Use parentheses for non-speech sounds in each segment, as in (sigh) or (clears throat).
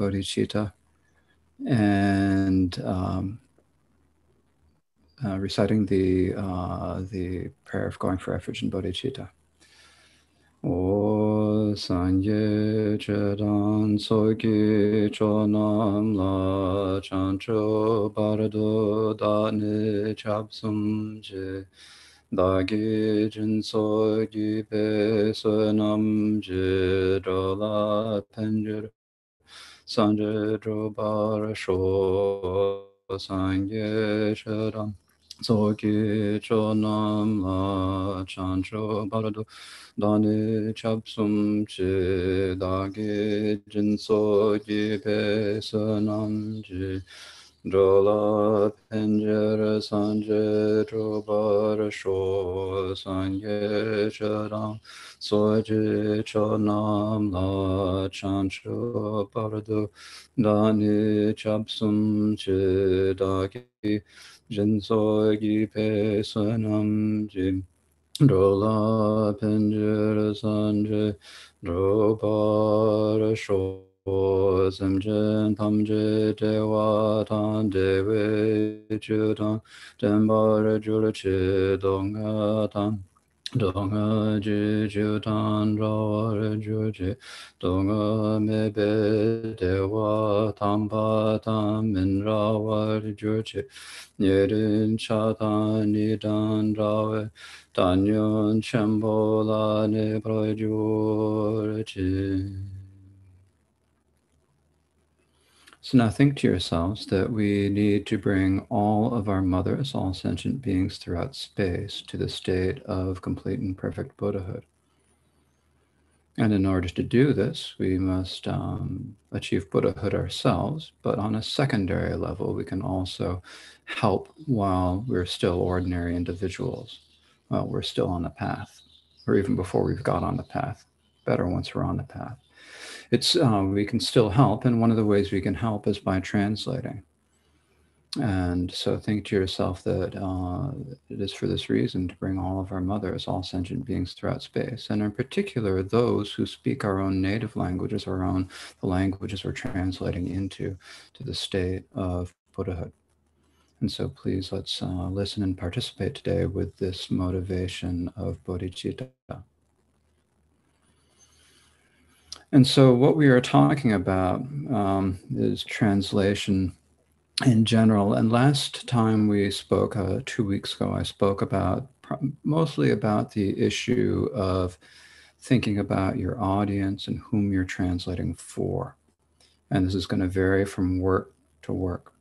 bodhicitta and um, uh, reciting the uh, the prayer of going for in bodhicitta. O sanje chedan sogi chonam la chancho bardo da ne chapsum je dagi jin sogi pe sonam je drola penjer sanje drobar sho sanje chedan Zogi chonam la chancho barado dani chapsum chi dagi jinso gi pe sanam ji Drola penjara sanje drobar sho sanje charam soji chonam la chancho barado dani chapsum chi dagi jinsogi pe sanam jim drola penjara sanje drobar sho tan donga tan ji ju tan ra re ju ji Donga me be de wa tam pa tam min ra wa re ju ji Nye rin cha tan ni dan ra we Dan yun chen la ne pra ju ji So now think to yourselves that we need to bring all of our mothers, all sentient beings throughout space, to the state of complete and perfect Buddhahood. And in order to do this, we must um, achieve Buddhahood ourselves, but on a secondary level, we can also help while we're still ordinary individuals, while we're still on the path, or even before we've got on the path. Better once we're on the path it's uh, we can still help, and one of the ways we can help is by translating. And so think to yourself that uh, it is for this reason to bring all of our mothers, all sentient beings throughout space, and in particular those who speak our own native languages, our own the languages we're translating into, to the state of Buddhahood. And so please let's uh, listen and participate today with this motivation of bodhicitta. And so, what we are talking about um, is translation in general. And last time we spoke, uh, two weeks ago, I spoke about mostly about the issue of thinking about your audience and whom you're translating for. And this is going to vary from work to work.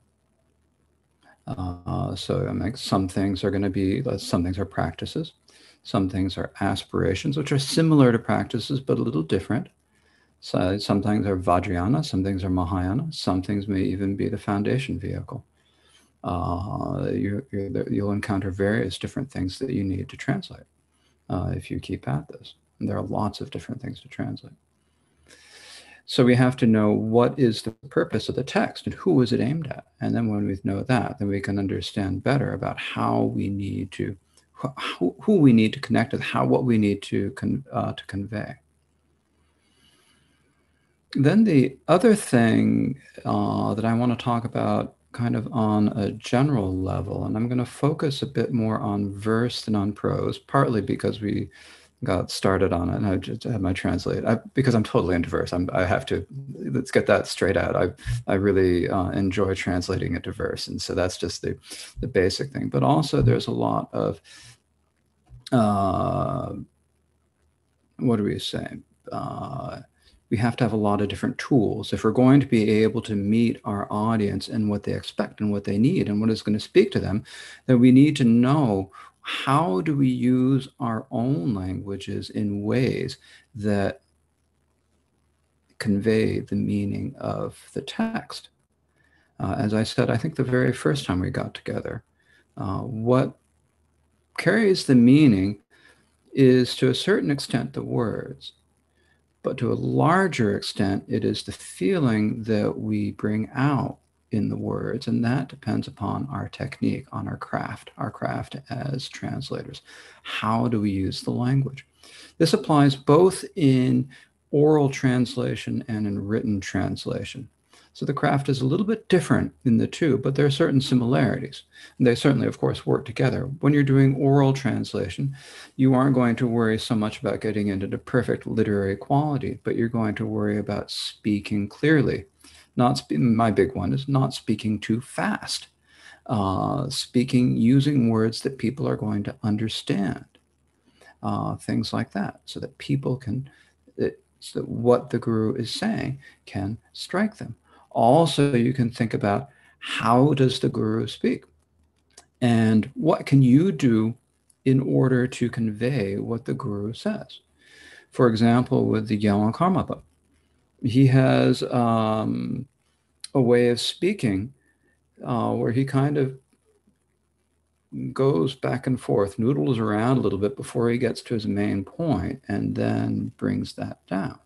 Uh, so, I mean, some things are going to be, some things are practices, some things are aspirations, which are similar to practices, but a little different. So some things are Vajrayana, some things are Mahayana, some things may even be the foundation vehicle. Uh, you, will encounter various different things that you need to translate uh, if you keep at this. And there are lots of different things to translate. So we have to know what is the purpose of the text and who is it aimed at. And then when we know that, then we can understand better about how we need to, who, who we need to connect with, how what we need to con, uh, to convey then the other thing uh, that I want to talk about kind of on a general level, and I'm going to focus a bit more on verse than on prose, partly because we got started on it and I just had my translate I, because I'm totally into verse. I'm, I have to, let's get that straight out. I, I really uh, enjoy translating into verse. And so that's just the, the basic thing, but also there's a lot of, uh, what do we say? Uh, we have to have a lot of different tools. If we're going to be able to meet our audience and what they expect and what they need and what is going to speak to them, then we need to know how do we use our own languages in ways that convey the meaning of the text. Uh, as I said, I think the very first time we got together, uh, what carries the meaning is to a certain extent the words but to a larger extent, it is the feeling that we bring out in the words, and that depends upon our technique, on our craft, our craft as translators. How do we use the language? This applies both in oral translation and in written translation. So the craft is a little bit different in the two, but there are certain similarities. And they certainly, of course, work together. When you're doing oral translation, you aren't going to worry so much about getting into the perfect literary quality, but you're going to worry about speaking clearly. Not spe- my big one is not speaking too fast. Uh, speaking using words that people are going to understand, uh, things like that, so that people can, it, so that what the guru is saying can strike them. Also, you can think about how does the guru speak? And what can you do in order to convey what the guru says? For example, with the Gyalwang Karmapa, he has um, a way of speaking uh, where he kind of goes back and forth, noodles around a little bit before he gets to his main point, and then brings that down.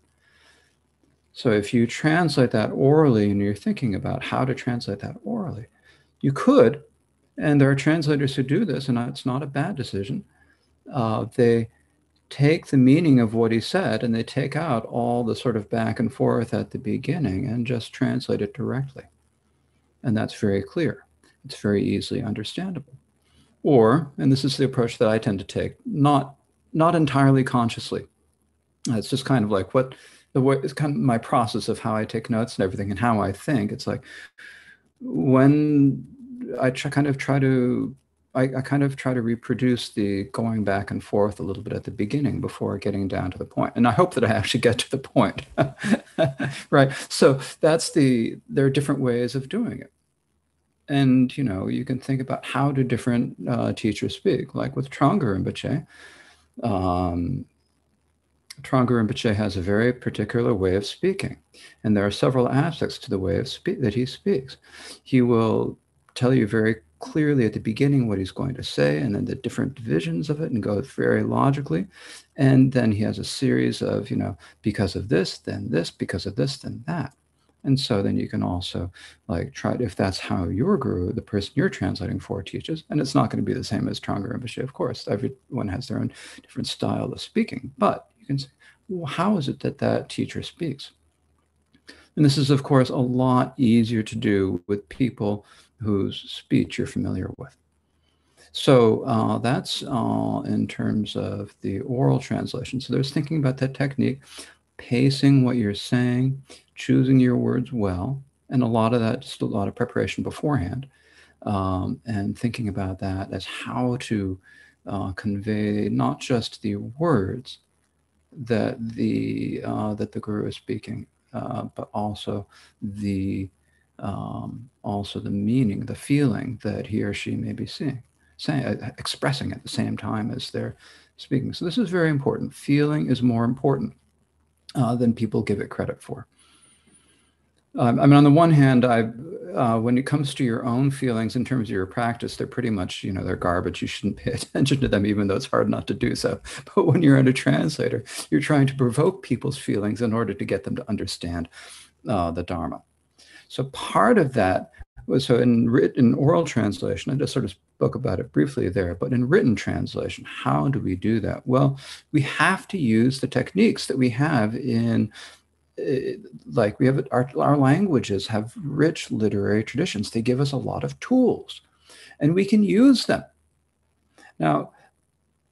So if you translate that orally and you're thinking about how to translate that orally, you could, and there are translators who do this, and it's not a bad decision. Uh, they take the meaning of what he said and they take out all the sort of back and forth at the beginning and just translate it directly. And that's very clear. It's very easily understandable. Or, and this is the approach that I tend to take, not not entirely consciously. It's just kind of like what the way it's kind of my process of how I take notes and everything and how I think. It's like when I try, kind of try to I, I, kind of try to reproduce the going back and forth a little bit at the beginning before getting down to the point. And I hope that I actually get to the point. (laughs) right. So that's the, there are different ways of doing it. And, you know, you can think about how do different uh, teachers speak, like with Trungpa Rinpoche. Um, Trungpa Rinpoche has a very particular way of speaking, and there are several aspects to the way of speak that he speaks. He will tell you very clearly at the beginning what he's going to say, and then the different divisions of it, and go very logically. And then he has a series of, you know, because of this, then this, because of this, then that. And so then you can also like try if that's how your guru, the person you're translating for, teaches, and it's not going to be the same as Trungpa Rinpoche, of course. Everyone has their own different style of speaking, but you can say, well, how is it that that teacher speaks? And this is, of course, a lot easier to do with people whose speech you're familiar with. So uh, that's uh, in terms of the oral translation. So there's thinking about that technique, pacing what you're saying, choosing your words well, and a lot of that, just a lot of preparation beforehand, um, and thinking about that as how to uh, convey not just the words, that the uh, that the guru is speaking, uh, but also the um, also the meaning, the feeling that he or she may be seeing, saying, uh, expressing at the same time as they're speaking. So this is very important. Feeling is more important uh, than people give it credit for. Um, I mean, on the one hand, I, uh, when it comes to your own feelings in terms of your practice, they're pretty much, you know, they're garbage. You shouldn't pay (laughs) attention to them, even though it's hard not to do so. (laughs) But when you're a translator, you're trying to provoke people's feelings in order to get them to understand uh, the Dharma. So part of that was so in written oral translation, I just sort of spoke about it briefly there, but in written translation, how do we do that? Well, we have to use the techniques that we have in like we have our, our languages have rich literary traditions. They give us a lot of tools and we can use them. Now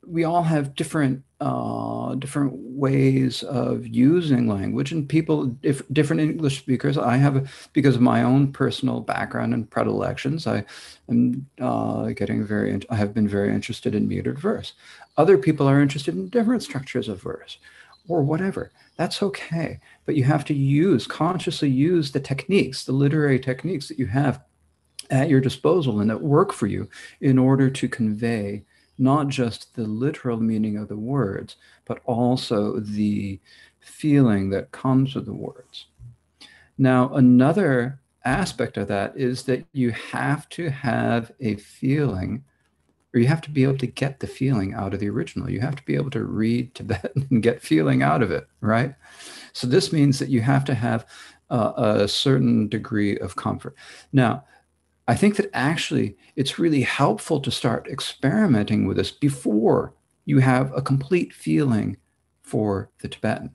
we all have different uh, different ways of using language and people if different english speakers i have because of my own personal background and predilections i am uh, getting very i have been very interested in metered verse. Other people are interested in different structures of verse or whatever that's okay but you have to use consciously use the techniques the literary techniques that you have at your disposal and that work for you in order to convey not just the literal meaning of the words but also the feeling that comes with the words. Now another aspect of that is that you have to have a feeling or you have to be able to get the feeling out of the original. You have to be able to read (laughs) Tibetan and get feeling out of it, right? So this means that you have to have uh, a certain degree of comfort. Now, I think that actually it's really helpful to start experimenting with this before you have a complete feeling for the Tibetan.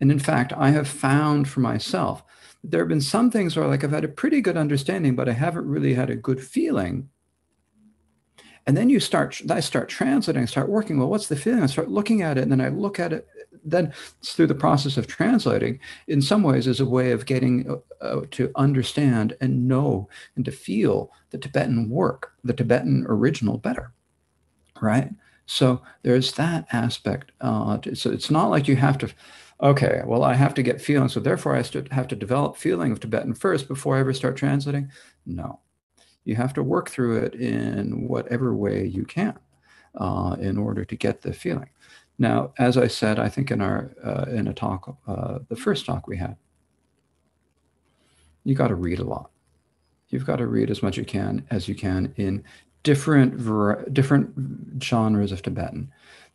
And in fact, I have found for myself that there have been some things where like I've had a pretty good understanding, but I haven't really had a good feeling. And then you start, I start translating, I start working. Well, what's the feeling? I start looking at it, and then I look at it. Then through the process of translating, in some ways, is a way of getting uh, uh, to understand and know and to feel the Tibetan work, the Tibetan original better, right? So there's that aspect. Uh, so it's not like you have to okay, well, I have to get feeling. So therefore, I have to develop feeling of Tibetan first before I ever start translating. No, you have to work through it in whatever way you can uh, in order to get the feeling. Now, as I said, I think in our uh, in a talk, uh, the first talk we had, you got to read a lot. You've got to read as much you can as you can in different different genres of Tibetan,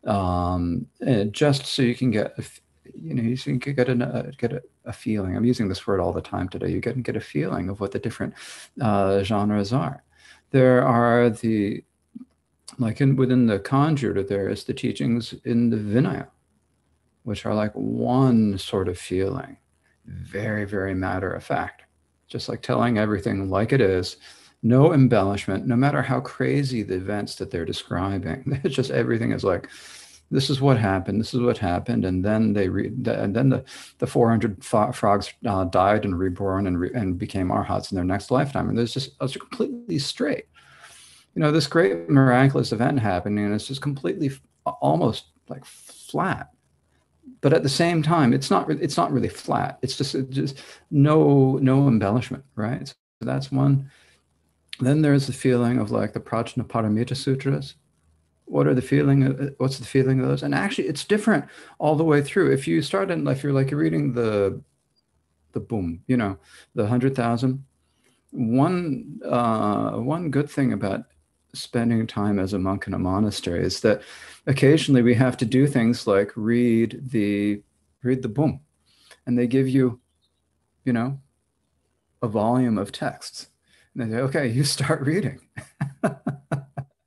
um, just so you can get you know, you can get uh, get a, a, feeling. I'm using this word all the time today. You get get a feeling of what the different uh, genres are. There are the like in within the Kanjura, there is the teachings in the Vinaya, which are like one sort of feeling, very very matter of fact, just like telling everything like it is. No embellishment, no matter how crazy the events that they're describing. (laughs) It's just everything is like this is what happened. This is what happened. And then they re- and then the, the 400 frogs uh, died and reborn and, re- and became arhats in their next lifetime. And there's just it's completely straight. You know, this great miraculous event happening, and it's just completely almost like flat. But at the same time, it's not it's not really flat. It's just it's just no no embellishment, right? So that's one. Then there's the feeling of like the Prajnaparamita Sutras, what are the feeling what's the feeling of those? And actually it's different all the way through. If you start in life you're like you're reading the the boom you know the hundred thousand one uh one good thing about spending time as a monk in a monastery is that occasionally we have to do things like read the read the boom. And they give you you know a volume of texts. And they say okay you start reading (laughs)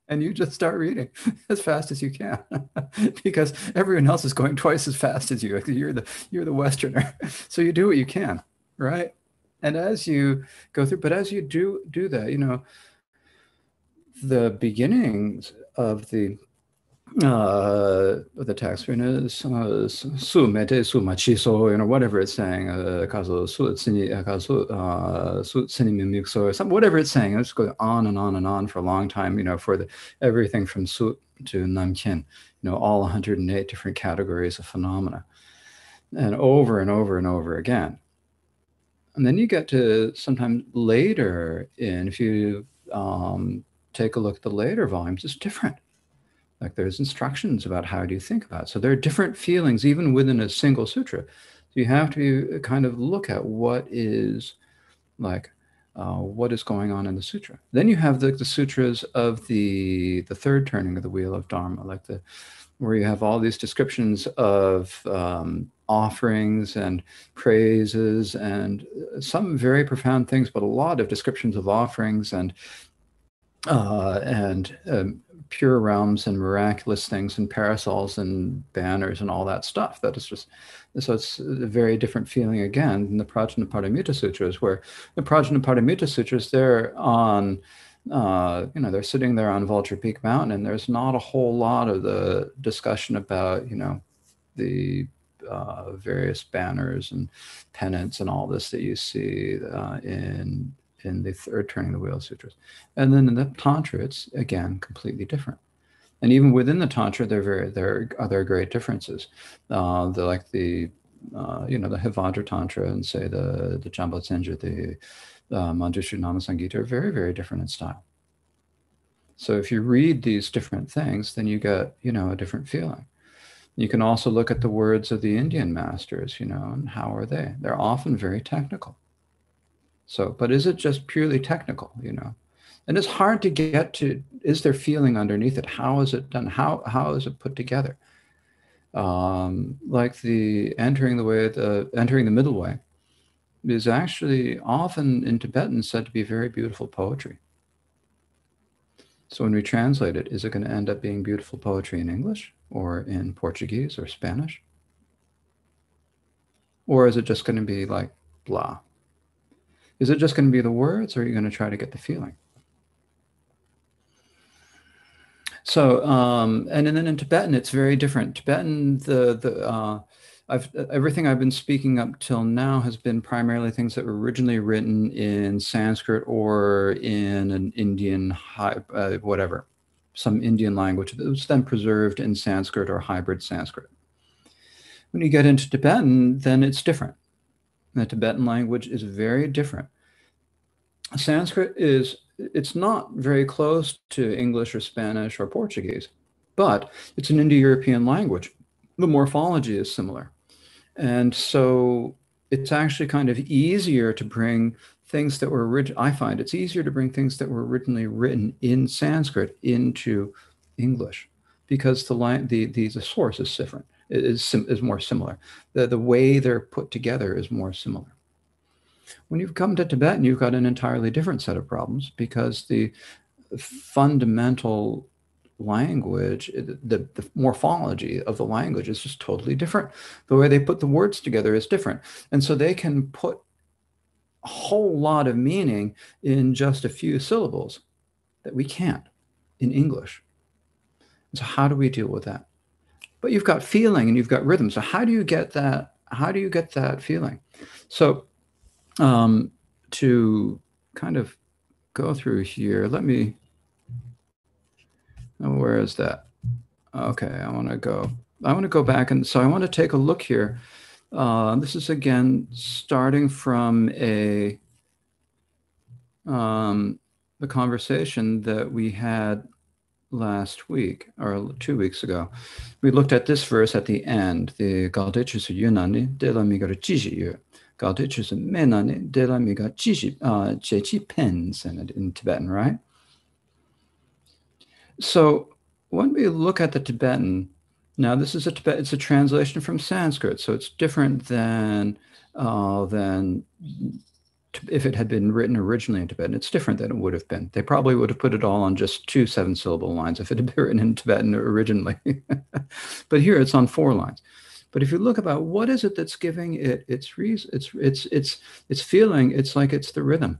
and you just start reading (laughs) as fast as you can (laughs) because everyone else is going twice as fast as you. (laughs) You're the you're the westerner. So you do what you can right? And as you go through but as you do do that you know the beginnings of the uh, the text is uh, su mete su machiso, you know, whatever it's saying, uh, kazo su tsini, uh, kazo uh, su tsini mimikso, some whatever it's saying. It's going on and on and on for a long time, you know, for the everything from su to namkyin, you know, all 108 different categories of phenomena, and over and over and over again. And then you get to sometime later in, if you um, take a look at the later volumes, it's different like there's instructions about how do you think about it. So there are different feelings even within a single sutra. So you have to kind of look at what is like uh, what is going on in the sutra. Then you have the, the sutras of the the third turning of the wheel of dharma, like the where you have all these descriptions of um, offerings and praises and some very profound things, but a lot of descriptions of offerings and uh, and um, pure realms and miraculous things and parasols and banners and all that stuff. That is just so it's a very different feeling again than the Prajnaparamita Sutras, where the Prajnaparamita Sutras they're on. Uh, you know, they're sitting there on Vulture Peak Mountain, and there's not a whole lot of the discussion about, you know, the uh, various banners and pennants and all this that you see uh, in in the third turning the wheel sutras. And then in the tantra, it's again completely different. And even within the tantra, there very there are other great differences. Uh, like the uh, you know the Hevajra tantra and say the the Jamba Tsenja, the uh, Manjushri Nama Sangiti are very very different in style. So if you read these different things, then you get you know a different feeling. You can also look at the words of the Indian masters, you know, and how are they? They're often very technical. So, but is it just purely technical, you know? And it's hard to get to, is there feeling underneath it? How is it done? How, how is it put together? Um, like the entering the way, the entering the middle way is actually often in Tibetan said to be very beautiful poetry. So when we translate it, is it going to end up being beautiful poetry in English or in Portuguese or Spanish? Or is it just going to be like blah? Is it just going to be the words or are you going to try to get the feeling? So, um, and, and then in Tibetan, it's very different. Tibetan, the, the, uh, I've, everything I've been speaking up till now has been primarily things that were originally written in Sanskrit or in an Indian, uh, whatever, some Indian language that was then preserved in Sanskrit or hybrid Sanskrit. When you get into Tibetan, then it's different. The Tibetan language is very different. Sanskrit is, it's not very close to English or Spanish or Portuguese, but it's an Indo-European language. The morphology is similar. And so it's actually kind of easier to bring things that were originally, I find it's easier to bring things that were originally written in Sanskrit into English because the, the, the, the source is different, is, is more similar. The, the way they're put together is more similar. When you've come to Tibet and you've got an entirely different set of problems because the fundamental language, eh, the, the morphology of the language is just totally different. The way they put the words together is different. And so they can put a whole lot of meaning in just a few syllables that we can't in English. So how do we deal with that? But you've got feeling and you've got rhythm. So how do you get that? How do you get that feeling? So um, to kind of go through here, let me where is that? Okay, I want to go. I want to go back and so I want to take a look here. Uh, this is again starting from a um, the conversation that we had last week or two weeks ago. We looked at this verse at the end, the Galdechus Yunani de la Migarchishi, Galdechus Menani de la Migarchishi, uh, Jechi Pens in Tibetan, right? So when we look at the Tibetan, now this is a Tibet, it's a translation from Sanskrit, so it's different than uh, than if it had been written originally in Tibetan. It's different than it would have been. They probably would have put it all on just two seven syllable lines if it had (laughs) been written in Tibetan originally. (laughs) but here it's on four lines. But if you look about what is it that's giving it its reason, its its its its feeling, it's like it's the rhythm.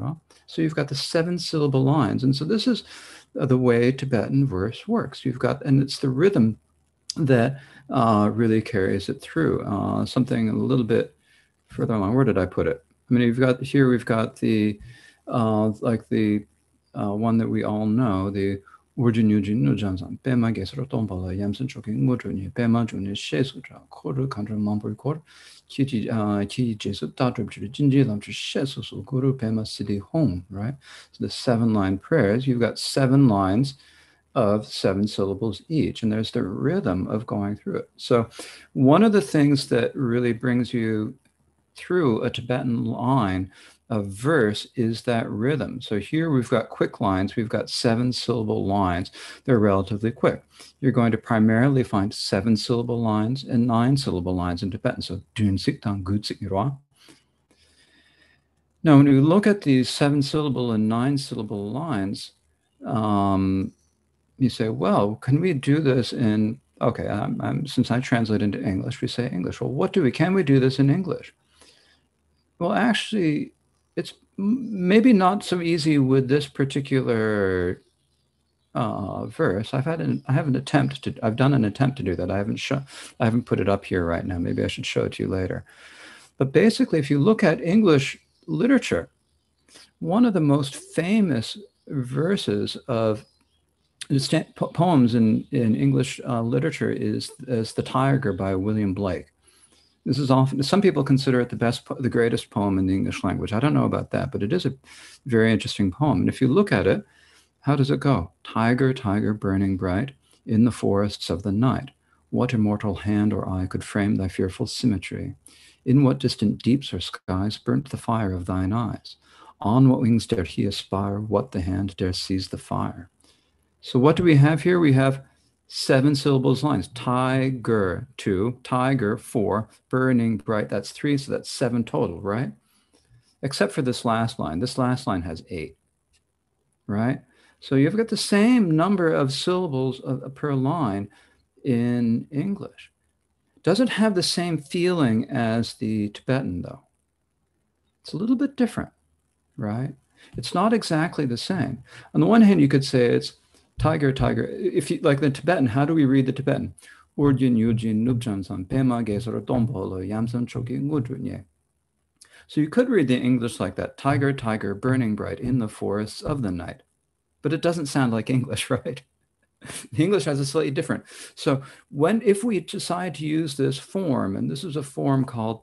Ah, so you've got the seven syllable lines. And so this is the way Tibetan verse works. You've got, and it's the rhythm that uh, really carries it through. Uh, something a little bit further along. Where did I put it? I mean, you've got here, we've got the, uh, like the uh, one that we all know, the urjin yujin nu jansan, pema gesro tombala yamsan chokin ngudru pema juni shesu cha, koru kantra mampu kor, chi chi chi jesu tatrib chi jinji lam shesu su guru pema siddhi home, right? So the seven line prayers, you've got seven lines of seven syllables each, and there's the rhythm of going through it. So one of the things that really brings you through a Tibetan line a verse is that rhythm. So here we've got quick lines. We've got seven syllable lines. They're relatively quick. You're going to primarily find seven syllable lines and nine syllable lines in Tibetan. So dun sik tang gut sik Now, when you look at these seven syllable and nine syllable lines, um, you say, well, can we do this in, okay, I'm, I'm, since I translate into English, we say English. Well, what do we, can we do this in English? Well, actually, it's maybe not so easy with this particular uh, verse. I've had an I have an attempt to I've done an attempt to do that. I haven't shown I haven't put it up here right now. Maybe I should show it to you later. But basically, if you look at English literature, one of the most famous verses of poems in, in English uh, literature is, is The Tyger by William Blake. This is often, some people consider it the best, the greatest poem in the English language. I don't know about that, but it is a very interesting poem. And if you look at it, how does it go? Tiger, tiger, burning bright in the forests of the night. What immortal hand or eye could frame thy fearful symmetry? In what distant deeps or skies burnt the fire of thine eyes? On what wings dare he aspire? What the hand dare seize the fire? So what do we have here? We have seven syllables lines. Tiger, two, tiger, four, burning bright, that's three, so that's seven total, right? Except for this last line. This last line has eight, right? So you've got the same number of syllables of, uh, per line in English. Doesn't have the same feeling as the Tibetan, though. It's a little bit different, right? It's not exactly the same. On the one hand, you could say it's tiger, tiger. If you like the Tibetan, how do we read the Tibetan? Urjin Yujin Nubjansan Pema Gesara Dombolo Yamsan Choki Ngudrunye. So you could read the English like that tiger, tiger, burning bright in the forests of the night. But it doesn't sound like English, (laughs) right? the English has a slightly different. So when if we decide to use this form, and this is a form called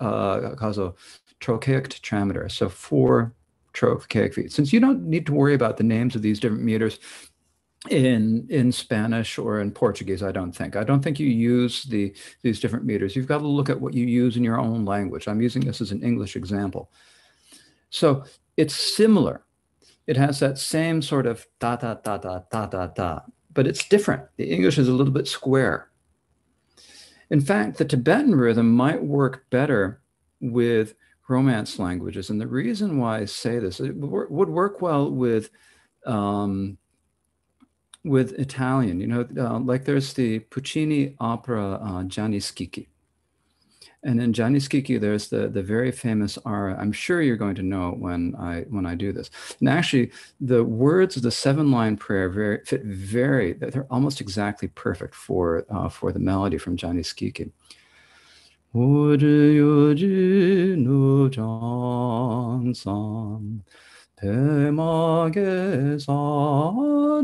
uh, called trochaic tetrameter, so four trochaic feet. Since you don't need to worry about the names of these different meters, in in Spanish or in Portuguese, I don't think. I don't think you use the these different meters. You've got to look at what you use in your own language. I'm using this as an English example. So it's similar. It has that same sort of da da da da da da da, but it's different. The English is a little bit square. In fact, the Tibetan rhythm might work better with Romance languages, and the reason why I say this, it would work well with. Um, with Italian. You know, uh, like there's the Puccini opera uh, Gianni Schicchi. And in Gianni Schicchi, there's the, the very famous aria. I'm sure you're going to know when I when I do this. And actually, the words of the seven line prayer very, fit very. They're almost exactly perfect for uh, for the melody from Gianni Schicchi. 我只有只努长桑，白马给沙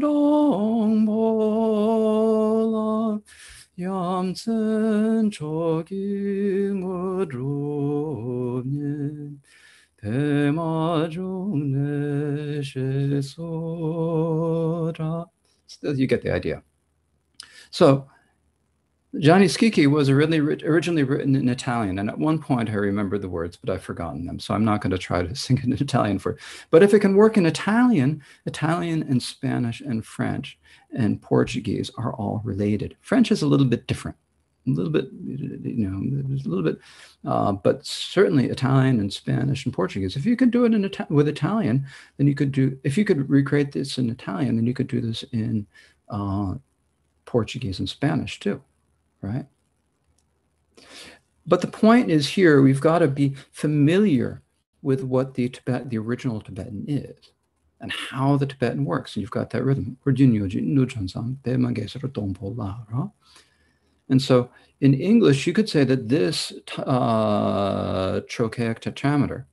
东波浪，扬声戳击我竹面，白马中的是所长。You get the idea. So Gianni Schicchi was originally written in Italian, and at one point I remember the words, but I've forgotten them, so I'm not going to try to (laughs) sing it in Italian for. It. But if it can work in Italian, Italian and Spanish and French and Portuguese are all related. French is a little bit different, a little bit, you know, a little bit, uh, but certainly Italian and Spanish and Portuguese. If you could do it in Ita- with Italian, then you could do. If you could recreate this in Italian, then you could do this in uh, Portuguese and Spanish too right? But the point is here, we've got to be familiar with what the Tibet, the original Tibetan is and how the Tibetan works. And you've got that rhythm. And so in English, you could say that this uh, trochaic tetrameter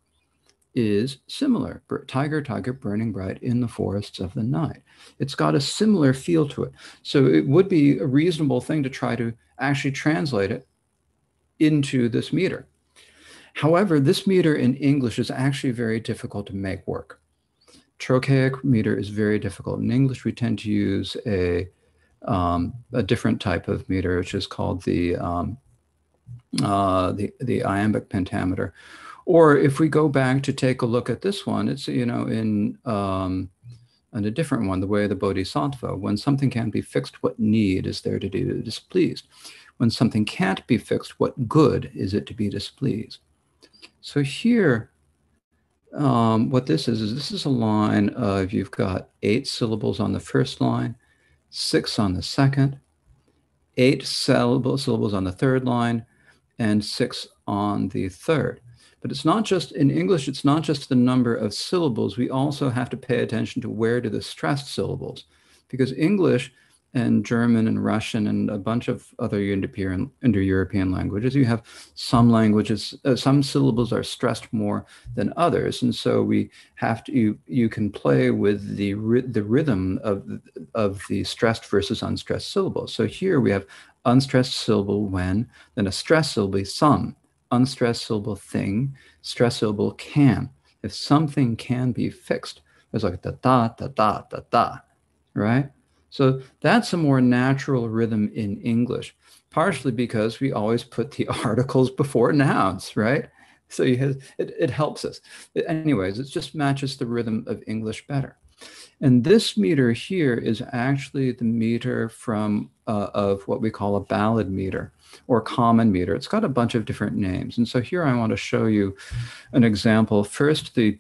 is similar. Tiger, tiger, burning bright in the forests of the night. It's got a similar feel to it. So it would be a reasonable thing to try to actually translate it into this meter. However, this meter in English is actually very difficult to make work. Trochaic meter is very difficult. In English, we tend to use a, um, a different type of meter, which is called the, um, uh, the, the iambic pentameter, or if we go back to take a look at this one, it's, you know, in, um, in a different one, the way of the Bodhisattva, when something can be fixed, what need is there to be displeased? When something can't be fixed, what good is it to be displeased? So here, um, what this is, is this is a line of, you've got eight syllables on the first line, six on the second, eight syllables on the third line, and six on the third. But it's not just in English, it's not just the number of syllables. We also have to pay attention to where do the stressed syllables, because English and German and Russian and a bunch of other Indo-European languages, you have some languages, uh, some syllables are stressed more than others, and so we have to. You you can play with the the rhythm of of the stressed versus unstressed syllables. So here we have unstressed syllable when, then a stressed syllable some, unstressed syllable thing, stress syllable can. If something can be fixed, it's like da da da da da da, right? So that's a more natural rhythm in English, partially because we always put the (laughs) articles before nouns, right? So have, it, it helps us. Anyways, it just matches the rhythm of English better. And this meter here is actually the meter from uh, of what we call a ballad meter or common meter. It's got a bunch of different names. And so here I want to show you an example. First, the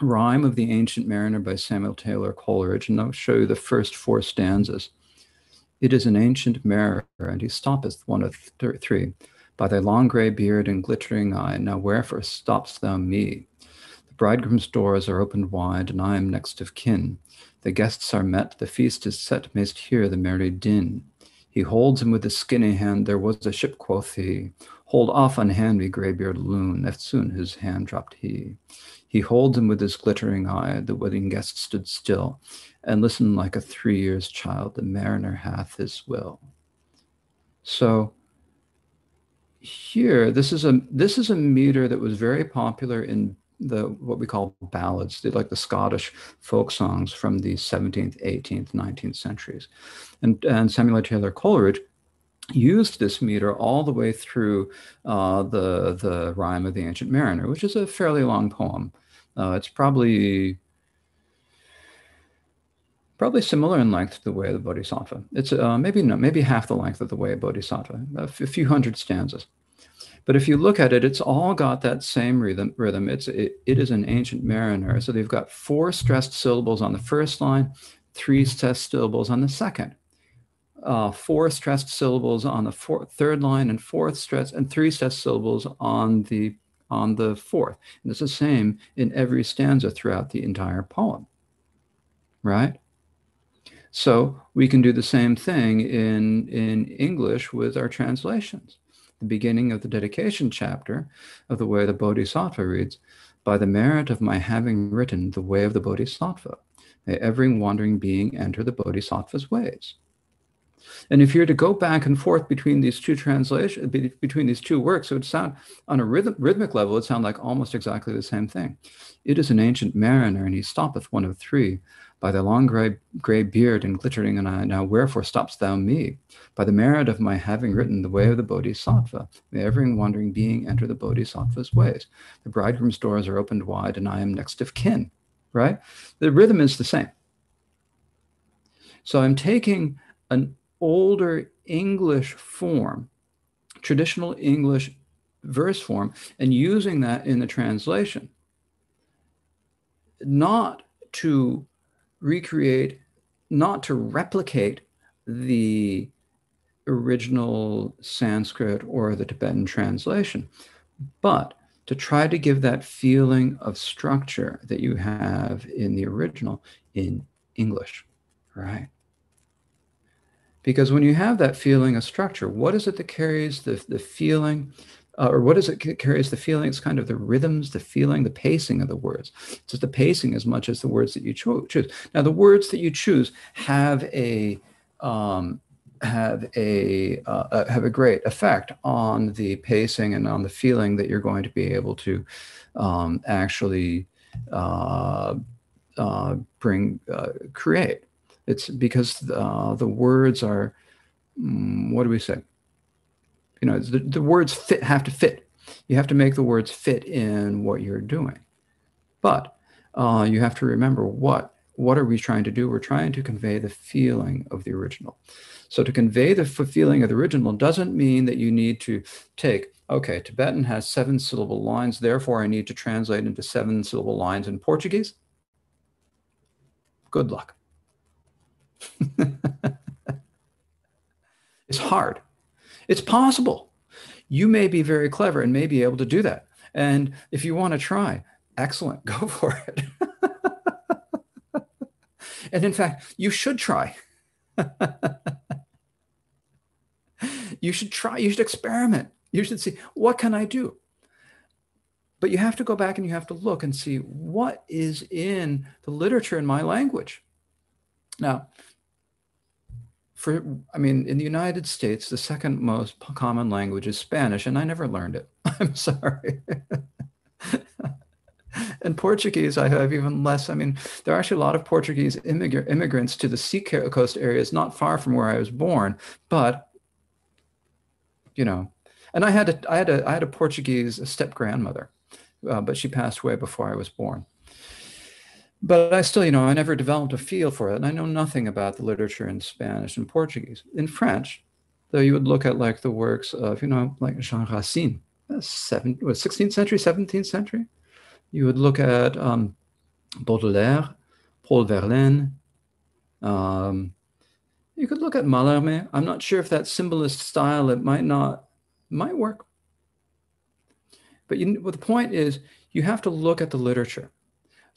Rime of the Ancient Mariner by Samuel Taylor Coleridge, and I'll show you the first four stanzas. It is an ancient mariner, and he stoppeth one of th- three. By thy long grey beard and glittering eye, now wherefore stopp'st thou me? The bridegroom's doors are opened wide, and I am next of kin. The guests are met, the feast is set, mayst hear the merry din. He holds him with a skinny hand, there was a ship, quoth he. Hold off, unhand me, greybeard loon, eftsoon his hand dropped he. He holds him with his glittering eye, the wedding guest stood still, and listened like a three years child, the mariner hath his will. So here, this is a this is a meter that was very popular in the what we call ballads, like the Scottish folk songs from the 17th, 18th, 19th centuries. And, and Samuel Taylor Coleridge used this meter all the way through uh, the, the Rime of the Ancient Mariner, which is a fairly long poem. Uh, it's probably probably similar in length to the Way of the Bodhisattva. It's uh, maybe no, maybe half the length of the Way of Bodhisattva, a few hundred stanzas. But if you look at it, it's all got that same rhythm. Rhythm. It's it, it is an ancient mariner. So they've got four stressed syllables on the first line, three stressed syllables on the second, uh, four stressed syllables on the fourth, third line, and fourth stress, and three stressed syllables on the on the fourth. And it's the same in every stanza throughout the entire poem. Right? So we can do the same thing in, in English with our translations the beginning of the dedication chapter of the way of the Bodhisattva reads, By the merit of my having written the way of the Bodhisattva, may every wandering being enter the Bodhisattva's ways. And if you're to go back and forth between these two translations, between these two works, it would sound on a rhythm, rhythmic level, it would sound like almost exactly the same thing. It is an ancient mariner, and he stoppeth one of three by the long gray, gray beard and glittering an eye. Now wherefore stoppest thou me? By the merit of my having written the way of the Bodhisattva, may every wandering being enter the Bodhisattva's ways. The bridegroom's doors are opened wide, and I am next of kin. Right? The rhythm is the same. So I'm taking an older English form, traditional English verse form, and using that in the translation, not to recreate, not to replicate the original Sanskrit or the Tibetan translation, but to try to give that feeling of structure that you have in the original in English, right? Because when you have that feeling of structure, what is it that carries the, the feeling uh, or what is it carries the feeling? It's kind of the rhythms, the feeling, the pacing of the words. It's just the pacing as much as the words that you cho- choose. Now, the words that you choose have a um, have a uh, uh, have a great effect on the pacing and on the feeling that you're going to be able to um, actually uh, uh bring uh, create. It's because uh, the words are mm, what do we say? You know the, the words fit have to fit. You have to make the words fit in what you're doing. But uh, you have to remember what what are we trying to do? We're trying to convey the feeling of the original. So to convey the feeling of the original doesn't mean that you need to take okay tibetan has seven syllable lines therefore i need to translate into seven syllable lines in portuguese. Good luck. (laughs) It's hard it's possible. You may be very clever and may be able to do that. And if you want to try, excellent, (laughs) go for it. and in fact, you should try. (laughs) you should try, you should experiment. You should see what can I do? But you have to go back and you have to look and see what is in the literature in my language. Now, for i mean in the united states the second most common language is spanish and i never learned it. (laughs) I'm sorry. (laughs) And portuguese i have even less. I mean there are actually a lot of portuguese immig- immigrants to the sea seacoast areas not far from where i was born but you know and i had a i had a i had a portuguese step grandmother uh, but she passed away before i was born but I still, you know, I never developed a feel for it. And I know nothing about the literature in Spanish and Portuguese. In French, though you would look at like the works of, you know, like Jean Racine, seven, 16th century, 17th century. You would look at um, Baudelaire, Paul Verlaine, um, You could look at Mallarmé. I'm not sure if that symbolist style, it might not, might work. But you, well, the point is, you have to look at the literature.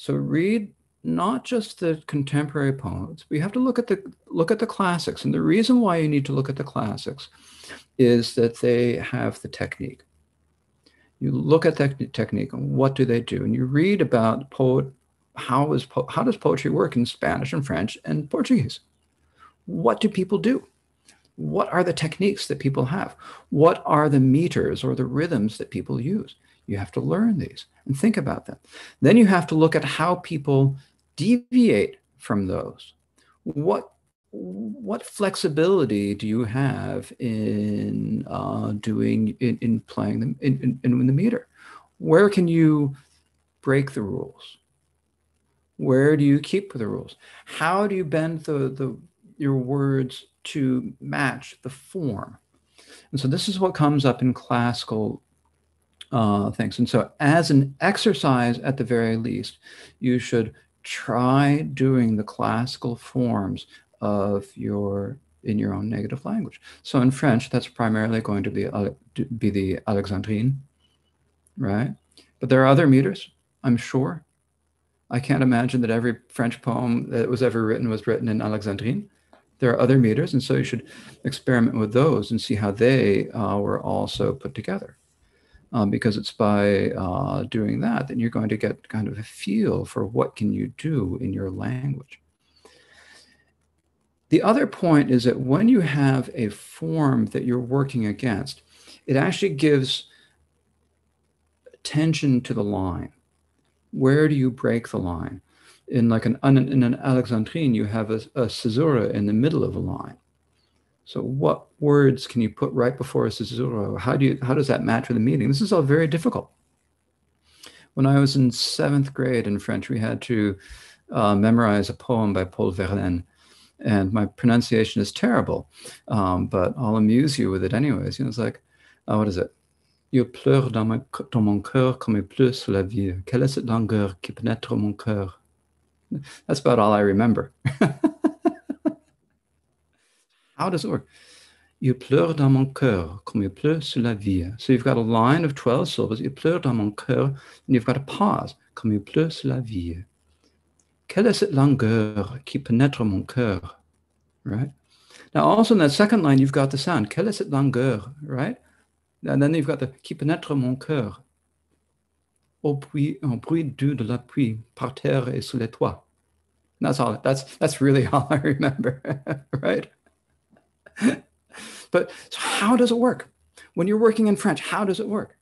So read not just the contemporary poets, but you have to look at the look at the classics. And the reason why you need to look at the classics is that they have the technique. You look at that technique and what do they do, and you read about poet. How is po- how does poetry work in Spanish and French and Portuguese? What do people do? What are the techniques that people have? What are the meters or the rhythms that people use? You have to learn these and think about them. Then you have to look at how people deviate from those. What what flexibility do you have in uh, doing in, in playing them in, in, in the meter? Where can you break the rules? Where do you keep the rules? How do you bend the, the your words to match the form? And so this is what comes up in classical uh, things. And so, as an exercise, at the very least, you should try doing the classical forms of your in your own negative language. So in French, that's primarily going to be be the Alexandrine, right? But there are other meters, I'm sure. I can't imagine that every French poem that was ever written was written in Alexandrine. There are other meters, and so you should experiment with those and see how they uh, were also put together um, because it's by uh, doing that that you're going to get kind of a feel for what can you do in your language. The other point is that when you have a form that you're working against, it actually gives attention to the line. Where do you break the line? In like an in an Alexandrine, you have a, a caesura in the middle of a line. So what words can you put right before a caesura? How do you how does that match with the meaning? This is all very difficult. When I was in seventh grade in French, we had to uh, memorize a poem by Paul Verlaine, and my pronunciation is terrible, um, but I'll amuse you with it anyways. You know, it's like, uh, what is it? Il pleure dans, ma, dans mon cœur comme il pleut sur la vie. Quelle est cette langueur qui pénètre mon cœur? That's about all I remember. (laughs) How does it work? Il pleure dans mon cœur comme il pleut sur la vie. So you've got a line of 12 syllables. Il pleure dans mon cœur. And you've got a pause. Comme il pleut sur la vie. Quelle est cette langueur qui pénètre mon cœur? Right? Now, also in that second line, you've got the sound. Quelle est cette langueur? Right? And then you've got the qui pénètre mon cœur. Au bruit, au bruit doux de la pluie par terre et sous les toits. that's all. That's that's really (laughs) all I remember, right? But so how does it work? When you're working in French, how does it work?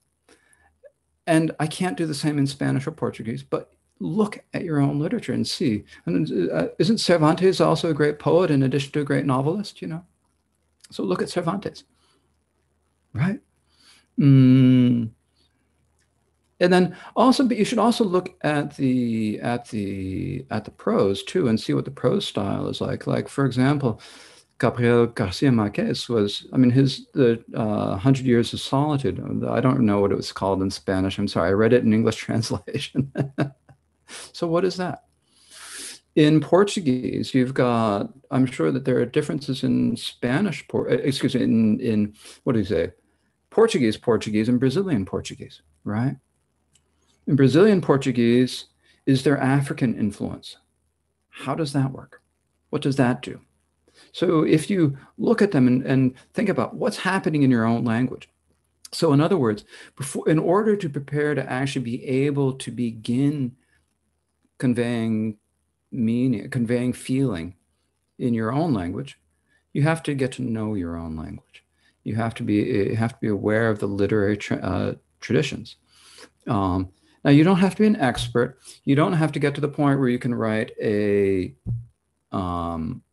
And I can't do the same in Spanish or Portuguese, but look at your own literature and see. And uh, isn't Cervantes also a great poet in addition to a great novelist? You know, so look at Cervantes, right? Mm. And then also, but you should also look at the at the at the prose too, and see what the prose style is like. Like for example, Gabriel Garcia Marquez was, I mean, his the uh, Hundred Years of Solitude. I don't know what it was called in Spanish. I'm sorry, I read it in English (laughs) translation. so what is that? In Portuguese, you've got. I'm sure that there are differences in Spanish. Uh, excuse me. In in what do you say? Portuguese, Portuguese, and Brazilian Portuguese, right? In Brazilian Portuguese, is there African influence? How does that work? What does that do? So if you look at them and, and think about what's happening in your own language. So in other words, before in order to prepare to actually be able to begin conveying meaning, conveying feeling in your own language, you have to get to know your own language. You have to be you have to be aware of the literary tra- uh, traditions. Um, now, you don't have to be an expert. You don't have to get to the point where you can write a um,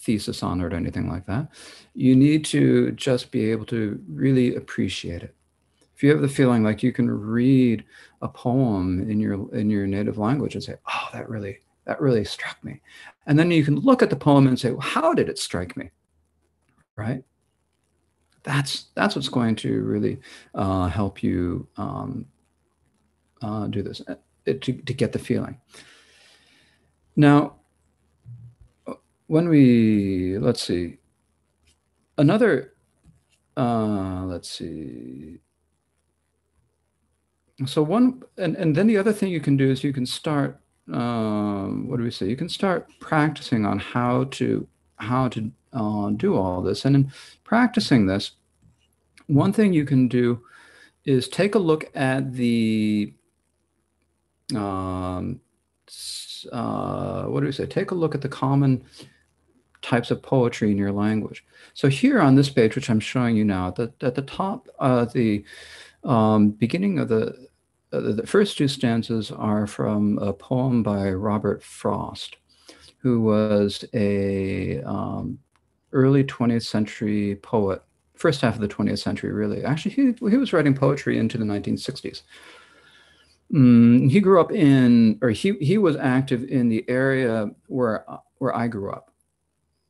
thesis on it or anything like that. You need to just be able to really appreciate it. If you have the feeling like you can read a poem in your in your native language and say, "Oh, that really that really struck me," and then you can look at the poem and say, well, "How did it strike me?" Right? That's that's what's going to really uh, help you um, uh, do this uh, to, to get the feeling. Now, when we, let's see, another, uh, let's see. So one, and, and then the other thing you can do is you can start, um, what do we say? You can start practicing on how to, how to uh, do all this. And in practicing this, one thing you can do is take a look at the um, uh, what do we say? Take a look at the common types of poetry in your language. So here on this page, which I'm showing you now, the, at the top, uh, the um, beginning of the, uh, the first two stanzas are from a poem by Robert Frost, who was a um, early 20th century poet, first half of the 20th century, really. Actually, he, he was writing poetry into the 1960s. Mm, he grew up in, or he he was active in the area where where I grew up.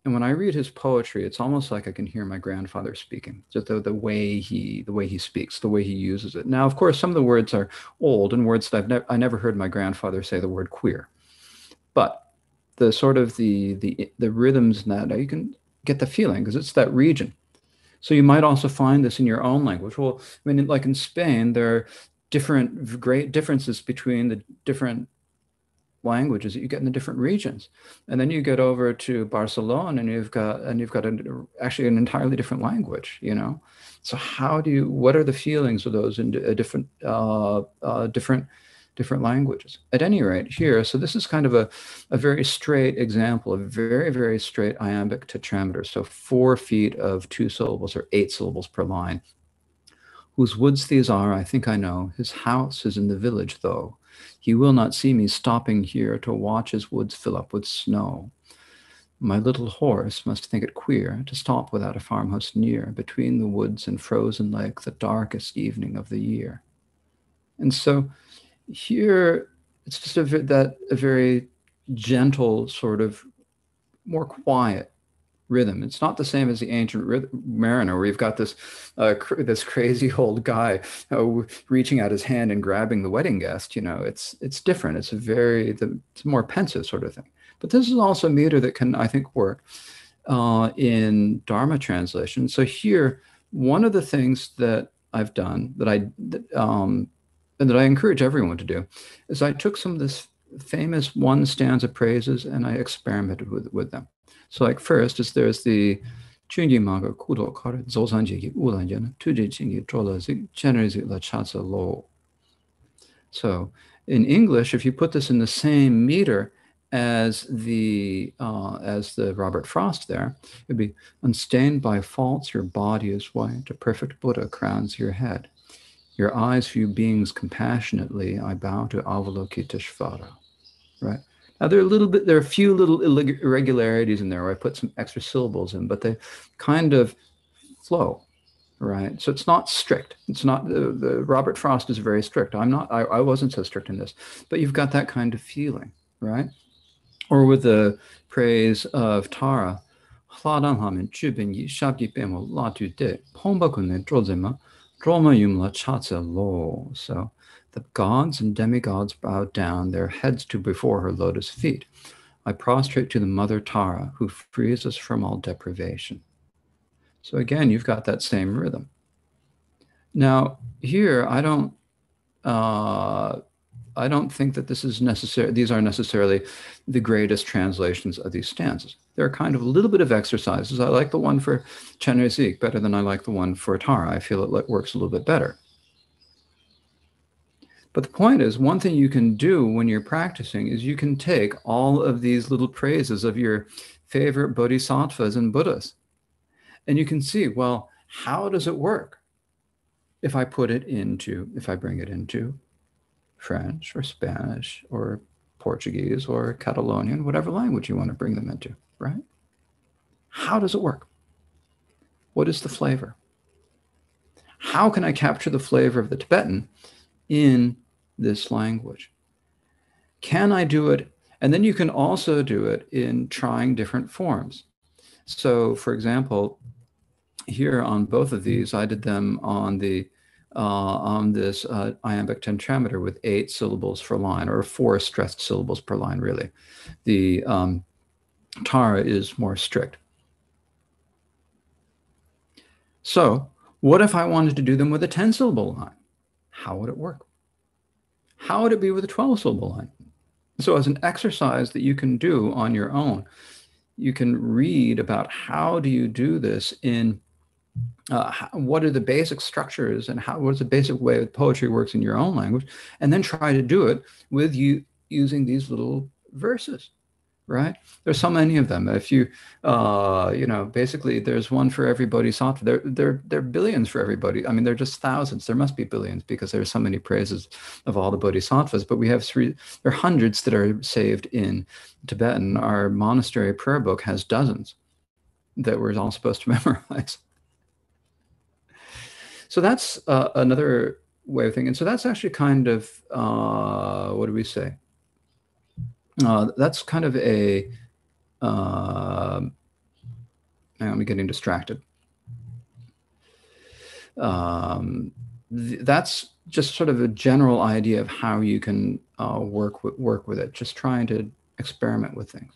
And when I read his poetry, it's almost like I can hear my grandfather speaking. Just the, the way he the way he speaks, the way he uses it. Now, of course, some of the words are old and words that I've never I never heard my grandfather say the word queer. But the sort of the the the rhythms in that you can get the feeling because it's that region. So you might also find this in your own language. Well, I mean, like in Spain, there are different great differences between the different languages that you get in the different regions. And then you get over to barcelona and you've got and you've got an, actually an entirely different language you know? So how do you what are the feelings of those in different uh, uh, different different languages? At any rate here so this is kind of a, a very straight example of very very straight iambic tetrameter. So four feet of two syllables or eight syllables per line Whose woods these are, I think I know. His house is in the village, though. He will not see me stopping here to watch his woods fill up with snow. My little horse must think it queer to stop without a farmhouse near, between the woods and frozen lake, the darkest evening of the year. And so here, it's just a, that a very gentle sort of more quiet rhythm. It's not the same as the ancient mariner, where you've got this uh, cr- this crazy old guy uh, reaching out his hand and grabbing the wedding guest. You know, it's it's different. It's a very the, it's more pensive sort of thing. But this is also meter that can I think work uh, in Dharma translation. So here, one of the things that I've done that I um, and that I encourage everyone to do is I took some of this famous one stanza praises and I experimented with with them. So like first is there's the Chunji Maga Kudo Kare Zozanji Ki Ulanjan Tuji Chingi Trola Zik La Chatsa Lo. So in English, if you put this in the same meter as the uh, as the Robert Frost there, it'd be unstained by faults, your body is white, a perfect Buddha crowns your head. Your eyes view beings compassionately. I bow to Avalokiteshvara. Right? Now there are a little bit, there are a few little irregularities in there where I put some extra syllables in, but they kind of flow, right? So it's not strict. It's not the, the Robert Frost is very strict. I'm not. I, I wasn't so strict in this, but you've got that kind of feeling, right? Or with the praise of Tara, so the gods and demigods bow down their heads to before her lotus feet. I prostrate to the mother Tara, who frees us from all deprivation. So again, you've got that same rhythm. Now, here, I don't, uh, I don't think that this is necessary. These are necessarily the greatest translations of these stanzas. They're kind of a little bit of exercises. I like the one for Chenrezig better than I like the one for Tara. I feel it works a little bit better. But the point is, one thing you can do when you're practicing is you can take all of these little praises of your favorite bodhisattvas and Buddhas, and you can see, well, how does it work if I put it into, if I bring it into French or Spanish or Portuguese or Catalonian, whatever language you want to bring them into, right? How does it work? What is the flavor? How can I capture the flavor of the Tibetan in this language. Can I do it? And then you can also do it in trying different forms. So, for example, here on both of these, I did them on the uh, on this uh, iambic tetrameter with eight syllables per line, or four stressed syllables per line, really. The um, Tara is more strict. So, what if I wanted to do them with a 10 syllable line? How would it work? How would it be with a 12 syllable line? So, as an exercise that you can do on your own, you can read about how do you do this in uh, what are the basic structures and how what is the basic way that poetry works in your own language, and then try to do it with you using these little verses right? There's so many of them. If you, uh, you know, basically there's one for every bodhisattva. There, there, there are billions for everybody. I mean, there are just thousands. There must be billions because there are so many praises of all the bodhisattvas. But we have three. There are hundreds that are saved in Tibetan. Our monastery prayer book has dozens that we're all supposed to (laughs) memorize. So that's uh, another way of thinking. So that's actually kind of uh, what do we say? Uh, that's kind of a. Uh, I'm getting distracted. Um, th- that's just sort of a general idea of how you can uh, work with, work with it. Just trying to experiment with things.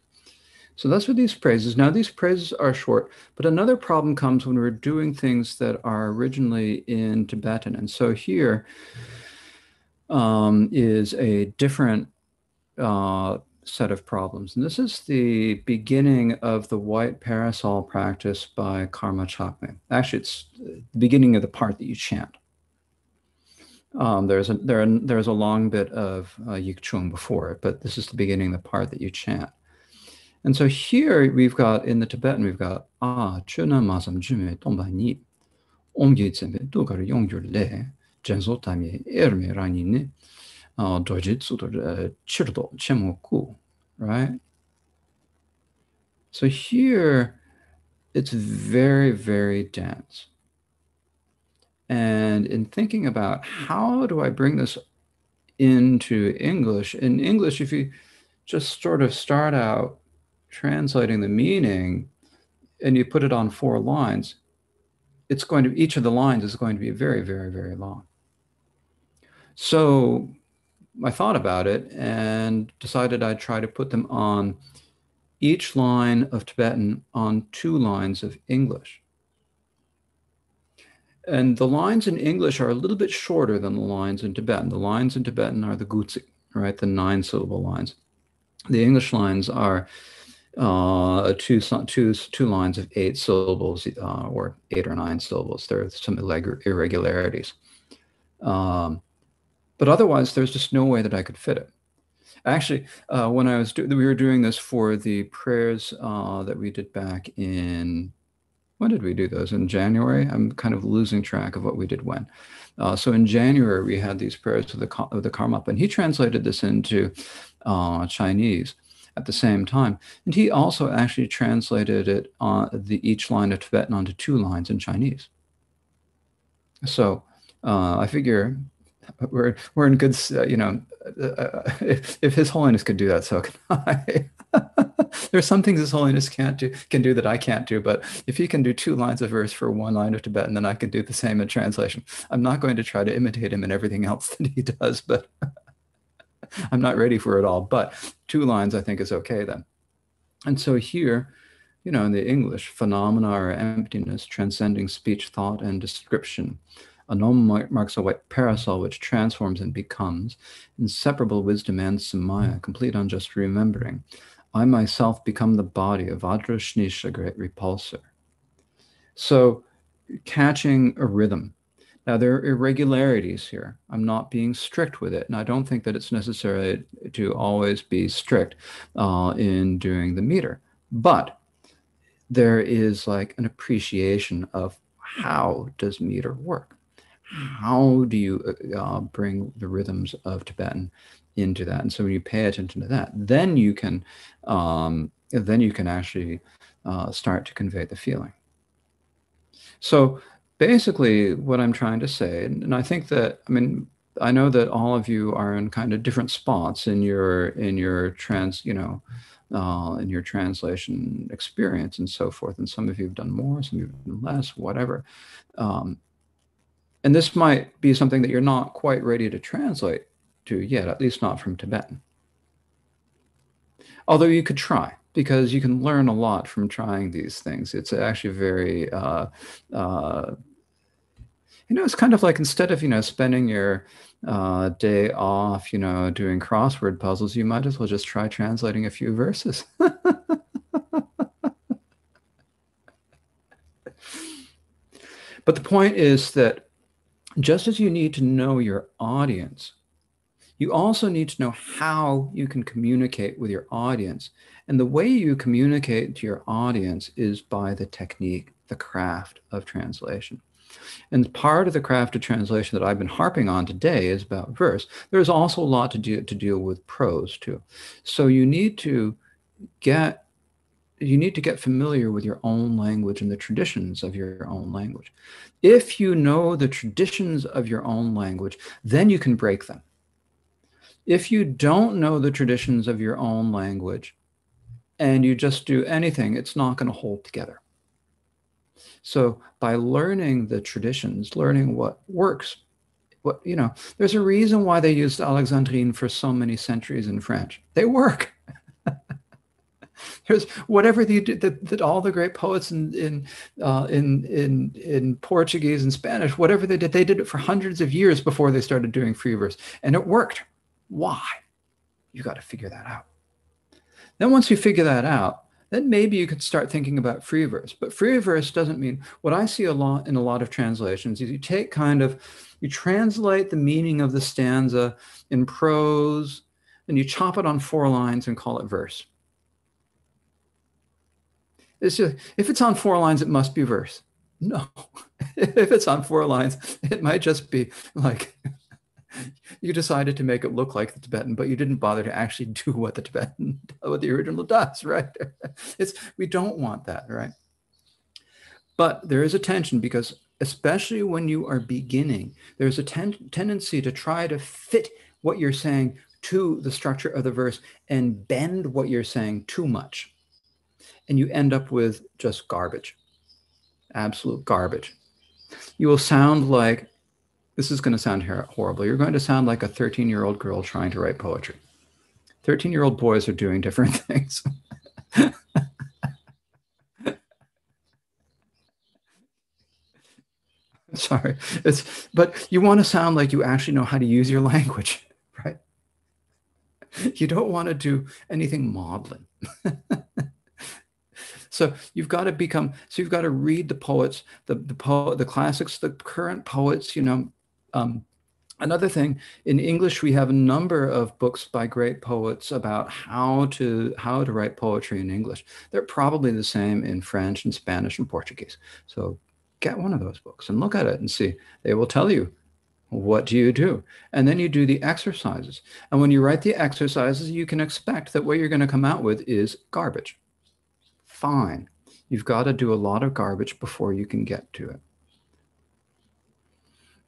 So that's what these praises. Now these praises are short, but another problem comes when we're doing things that are originally in Tibetan. And so here um, is a different uh, set of problems. And this is the beginning of the white parasol practice by Karma Chakme. Actually, it's the beginning of the part that you chant. Um, there's a there there's a long bit of uh, Yikchung before it, but this is the beginning of the part that you chant. And so here we've got in the Tibetan we've got ah chuna masam jume tomba ni om yitsembe dukar yongyur le jenso tamye erme rani ne right? So here, it's very, very dense. And in thinking about how do I bring this into English, in English, if you just sort of start out translating the meaning and you put it on four lines, it's going to, each of the lines is going to be very, very, very long. So I thought about it and decided I'd try to put them on each line of Tibetan on two lines of English. And the lines in English are a little bit shorter than the lines in Tibetan. The lines in Tibetan are the gutsi, right, the nine syllable lines. The English lines are uh, two, two, two lines of eight syllables uh, or eight or nine syllables. There are some irregularities. Um, but otherwise, there's just no way that I could fit it. Actually, uh, when I was do- we were doing this for the prayers uh, that we did back in when did we do those in January? I'm kind of losing track of what we did when. Uh, so in January we had these prayers of the of the Karmapa, and he translated this into uh, Chinese at the same time, and he also actually translated it on the each line of Tibetan onto two lines in Chinese. So uh, I figure we're we're in good uh, you know uh, uh (laughs) if, if his holiness could do that so can (laughs) i. (laughs) There's some things his holiness can't do can do that i can't do but if he can do two lines of verse for one line of tibetan then i can do the same in translation. I'm not going to try to imitate him in everything else that he does but i'm not ready for it all but two lines i think is okay then. And so here you know in the english phenomena or emptiness transcending speech thought and description a nom marks a white parasol which transforms and becomes inseparable wisdom and samaya, complete unjust remembering. I myself become the body of Vajrashnisha, great repulsor. So, catching a rhythm. Now, there are irregularities here. I'm not being strict with it. And I don't think that it's necessary to always be strict uh, in doing the meter. But there is like an appreciation of how does meter work? How do you uh, uh, bring the rhythms of Tibetan into that? And so when you pay attention to that, then you can um, then you can actually uh, start to convey the feeling. So basically, what I'm trying to say, and I think that I mean I know that all of you are in kind of different spots in your in your trans you know uh, in your translation experience and so forth. And some of you have done more, some of you have done less, whatever. Um, and this might be something that you're not quite ready to translate to yet, at least not from Tibetan. Although you could try. because you can learn a lot from trying these things. It's actually very, uh, uh, you know, it's kind of like instead of, you know, spending your uh, day off, you know, doing crossword puzzles, you might as well just try translating a few verses. (laughs) but the point is that just as you need to know your audience, you also need to know how you can communicate with your audience. And the way you communicate to your audience is by the technique, the craft of translation. And part of the craft of translation that I've been harping on today is about verse. There's also a lot to do to deal with prose too. So you need to get you need to get familiar with your own language and the traditions of your own language. If you know the traditions of your own language, then you can break them. If you don't know the traditions of your own language and you just do anything, it's not going to hold together. So by learning the traditions, learning what works, what you know, there's a reason why they used Alexandrine for so many centuries in French. They work. (laughs) There's whatever they did that, that all the great poets in in, uh, in in in Portuguese and Spanish, whatever they did, they did it for hundreds of years before they started doing free verse, and it worked. Why? You got to figure that out. Then once you figure that out, then maybe you could start thinking about free verse. But free verse doesn't mean what I see a lot in a lot of translations is you take kind of you translate the meaning of the stanza in prose, and you chop it on four lines and call it verse. It's just if it's on four lines, it must be verse. No, (laughs) if it's on four lines, it might just be like you decided to make it look like the Tibetan, but you didn't bother to actually do what the Tibetan, (laughs) what the original does, right? (laughs) It's we don't want that, right? But there is a tension because especially when you are beginning, there's a ten- tendency to try to fit what you're saying to the structure of the verse and bend what you're saying too much. And you end up with just garbage, absolute garbage. You will sound like this is going to sound horrible. You're going to sound like a 13 year old girl trying to write poetry. 13 year old boys are doing different (laughs) things. (laughs) Sorry, it's but you want to sound like you actually know how to use your language, (laughs) right? You don't want to do anything maudlin. So you've got to become, so you've got to read the poets, the, the, po- the classics, the current poets, you know, um, another thing in English, we have a number of books by great poets about how to how to write poetry in English. They're probably the same in French and Spanish and Portuguese. So get one of those books and look at it and see. They will tell you what do you do? And then you do the exercises. And when you write the exercises, you can expect that what you're going to come out with is garbage. Fine. You've got to do a lot of garbage before you can get to it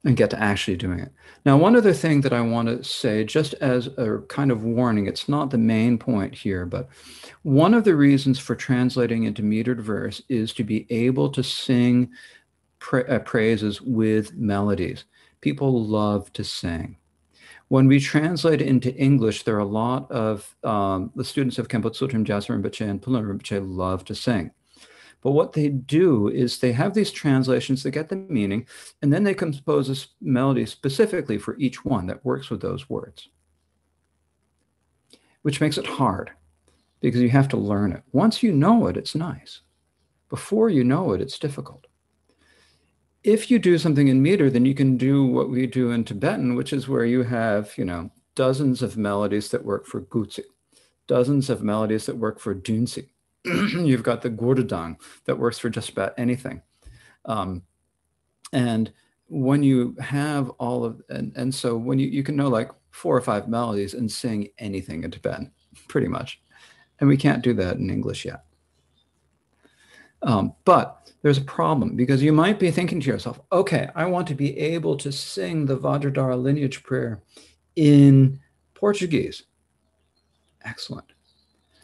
and get to actually doing it. Now, one other thing that I want to say, just as a kind of warning, it's not the main point here, but one of the reasons for translating into metered verse is to be able to sing pra- uh, praises with melodies. People love to sing. When we translate it into English, there are a lot of um, the students of Khenpo Tsultrim, Gyaltsen Rinpoche, and Pulin Rinpoche love to sing. But what they do is they have these translations, they get the meaning, and then they compose a melody specifically for each one that works with those words, which makes it hard because you have to learn it. Once you know it, it's nice. Before you know it, it's difficult. If you do something in meter, then you can do what we do in Tibetan, which is where you have, you know, dozens of melodies that work for Gutsi, dozens of melodies that work for Dunsi, (clears throat) you've got the Gurdadang that works for just about anything. Um, and when you have all of, and, and so when you, you can know like four or five melodies and sing anything in Tibetan, (laughs) pretty much. And we can't do that in English yet. Um, but there's a problem because you might be thinking to yourself, okay, I want to be able to sing the Vajradhara lineage prayer in Portuguese. Excellent.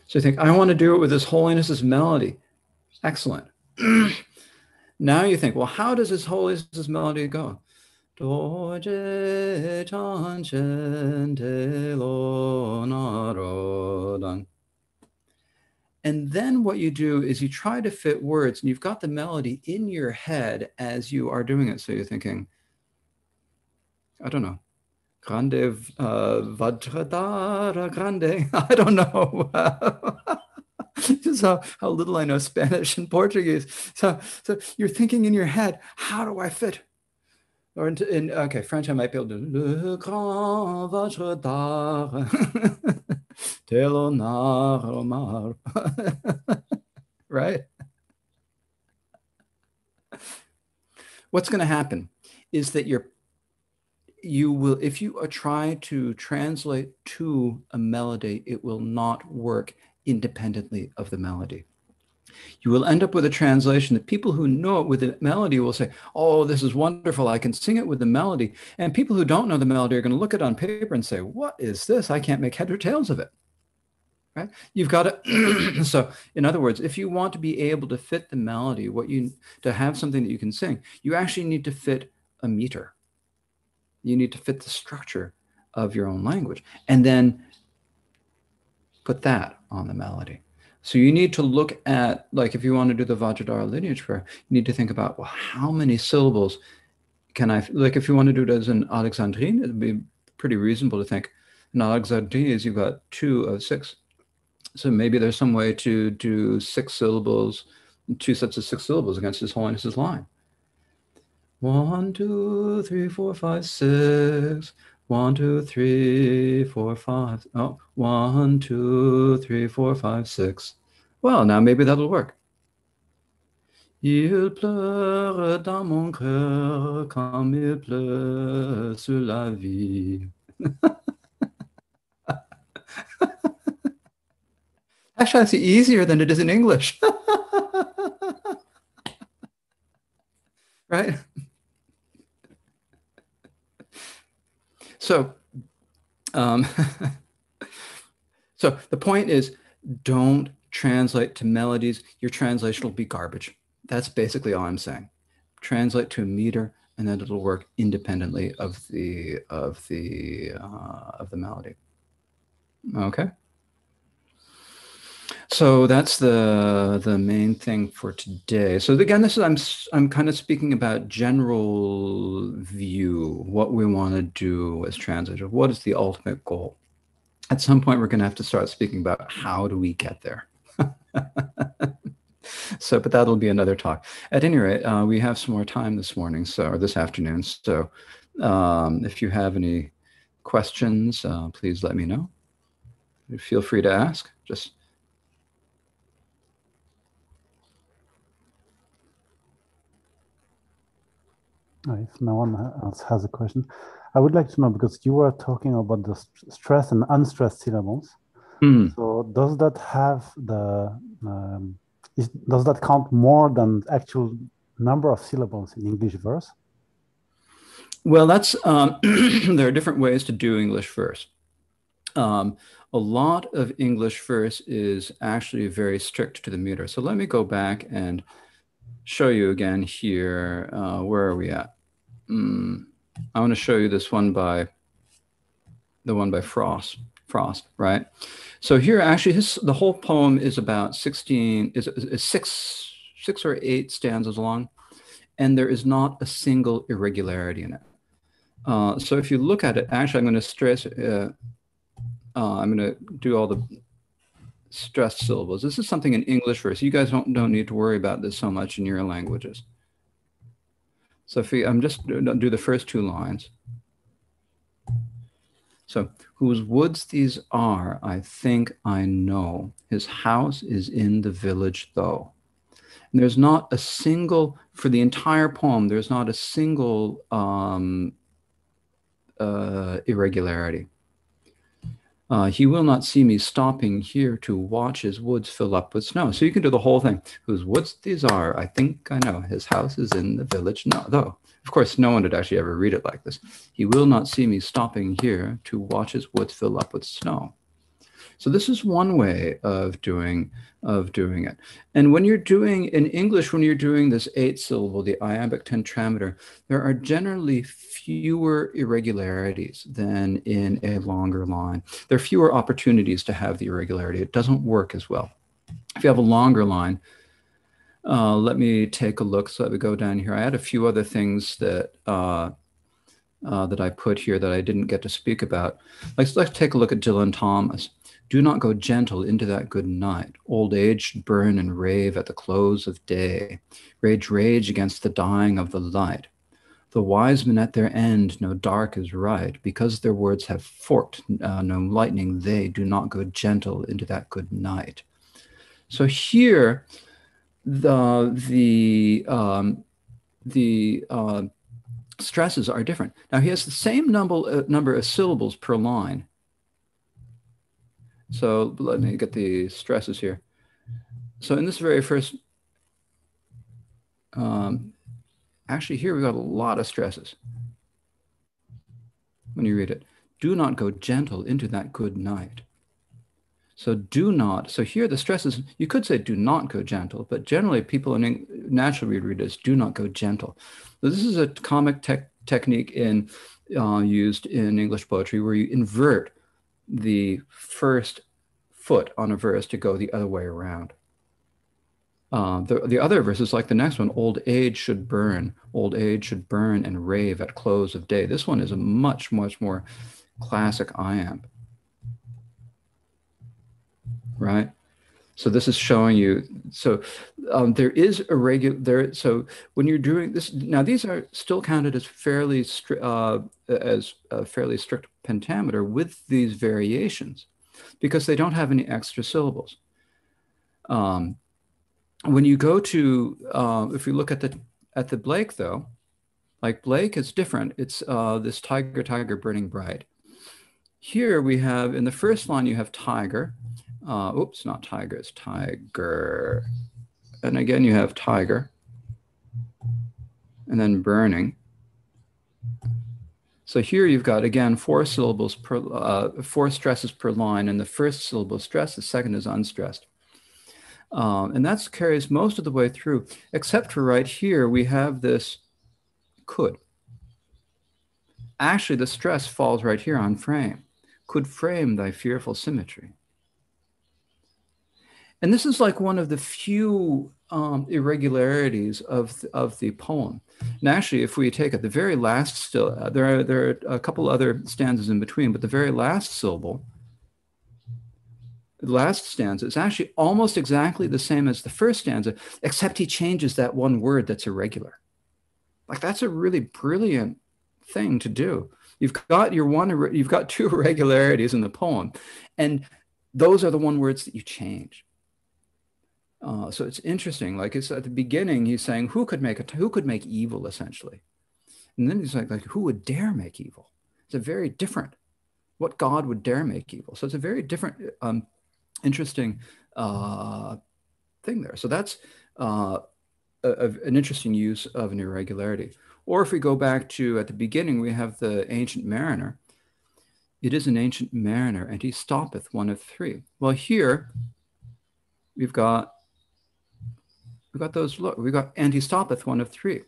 So you think, I want to do it with His Holiness's melody. Excellent. (clears throat) now you think, well, how does His Holiness's melody go? And then what you do is you try to fit words and you've got the melody in your head as you are doing it. So you're thinking, I don't know, grande uh, vajradhara grande. (laughs) I don't know. (laughs) Just how, how little I know Spanish and Portuguese. So, so you're thinking in your head, how do I fit? Or in, in okay, French, I might be able to le grand vajradhara. (laughs) (laughs) right? What's going to happen is that you're you will if you try to translate to a melody it will not work independently of the melody you will end up with a translation that people who know it with the melody will say oh this is wonderful. I can sing it with the melody. And people who don't know the melody are going to look at it on paper and say what is this? I can't make head or tails of it. Right? You've got to (clears throat) so in other words if you want to be able to fit the melody what you to have something that you can sing you actually need to fit a meter. You need to fit the structure of your own language and then put that on the melody so you need to look at like if you want to do the vajradhara lineage prayer you need to think about well how many syllables can i like if you want to do it as an alexandrine it'd be pretty reasonable to think an alexandrine is you've got two of six so maybe there's some way to do six syllables, two sets of six syllables against His Holiness's line. One, two, three, four, five, six. One, two, three, four, five. Oh, one, two, three, four, five, six. Well, now maybe that'll work. Il pleure dans mon cœur comme il pleut sur la vie. (laughs) Actually, that's easier than it is in English. (laughs) right? So, um, (laughs) so the point is don't translate to melodies. Your translation will be garbage. That's basically all I'm saying. Translate to a meter, and then it'll work independently of the of the uh, of the melody. Okay. So that's the the main thing for today. So again, this is I'm I'm kind of speaking about general view, what we want to do as transitive, What is the ultimate goal? At some point, we're going to have to start speaking about how do we get there. (laughs) so, but that'll be another talk. At any rate, uh, we have some more time this morning, so or this afternoon. So, um, if you have any questions, uh, please let me know. Feel free to ask. Just If no one else has a question, I would like to know because you were talking about the stress and unstressed syllables. Mm. So does that have the um, is, does that count more than actual number of syllables in English verse? Well, that's um, (clears throat) there are different ways to do English verse. Um, a lot of English verse is actually very strict to the meter. So let me go back and show you again here. Uh, where are we at? Mm, I want to show you this one by the one by Frost. Frost, right? So here, actually, his the whole poem is about sixteen is, is six six or eight stanzas long, and there is not a single irregularity in it. Uh, so if you look at it, actually, I'm going to stress. Uh, uh, I'm going to do all the stressed syllables. This is something in English verse. You guys don't, don't need to worry about this so much in your languages. So if I'm just do the first two lines. So whose woods these are, I think I know. His house is in the village though. And there's not a single, for the entire poem, there's not a single um, uh, irregularity. Uh, he will not see me stopping here to watch his woods fill up with snow. So you can do the whole thing. Whose woods these are, I think I know. His house is in the village. No, though, of course, no one would actually ever read it like this. He will not see me stopping here to watch his woods fill up with snow. So this is one way of doing of doing it. And when you're doing in English, when you're doing this eight syllable, the iambic tetrameter, there are generally fewer irregularities than in a longer line. There are fewer opportunities to have the irregularity. It doesn't work as well. If you have a longer line, uh, let me take a look. So let me go down here. I had a few other things that uh, uh, that I put here that I didn't get to speak about. Let's, let's take a look at Dylan Thomas. Do not go gentle into that good night. Old age should burn and rave at the close of day. Rage, rage against the dying of the light. The wise men at their end know dark is right. Because their words have forked uh, no lightning, they do not go gentle into that good night. So here, the the um, the uh, stresses are different. Now he has the same number uh, number of syllables per line. So let me get the stresses here. So in this very first, um, actually here we got a lot of stresses. When you read it, do not go gentle into that good night. So do not. So here the stresses, you could say do not go gentle, but generally people in natural read as do not go gentle. So this is a comic te technique in uh, used in English poetry where you invert the first foot on a verse to go the other way around. Uh, the, the other verses, like the next one, old age should burn, old age should burn and rave at close of day. This one is a much, much more classic iamb right? So this is showing you, so um, there is a regular, there, so when you're doing this, now these are still counted as fairly, uh, as a fairly strict pentameter with these variations because they don't have any extra syllables. Um, when you go to, uh, if you look at the, at the Blake though, like Blake is different. It's uh, this tiger, tiger burning bright. Here we have, in the first line, you have tiger, uh, oops, not tiger, it's tiger. And again, you have tiger. And then burning. So here you've got, again, four syllables per, uh, four stresses per line. And the first syllable is stressed, the second is unstressed. Um, and that carries most of the way through, except for right here, we have this could. Actually, the stress falls right here on frame. Could frame thy fearful symmetry. And this is like one of the few um, irregularities of, of the poem. And actually, if we take it, the very last still, uh, there, are, there are a couple other stanzas in between, but the very last syllable, the last stanza is actually almost exactly the same as the first stanza, except he changes that one word that's irregular. Like that's a really brilliant thing to do. You've got your one, you've got two (laughs) irregularities in the poem, and those are the one words that you change. Uh, so it's interesting. Like it's at the beginning, he's saying, "Who could make a who could make evil?" Essentially, and then he's like, "Like who would dare make evil?" It's a very different. What God would dare make evil? So it's a very different, um, interesting uh, thing there. So that's uh, a, a, an interesting use of an irregularity. Or if we go back to at the beginning, we have the ancient mariner. It is an ancient mariner, and he stoppeth one of three. Well, here we've got we got those, look, we got and he stoppeth one of three.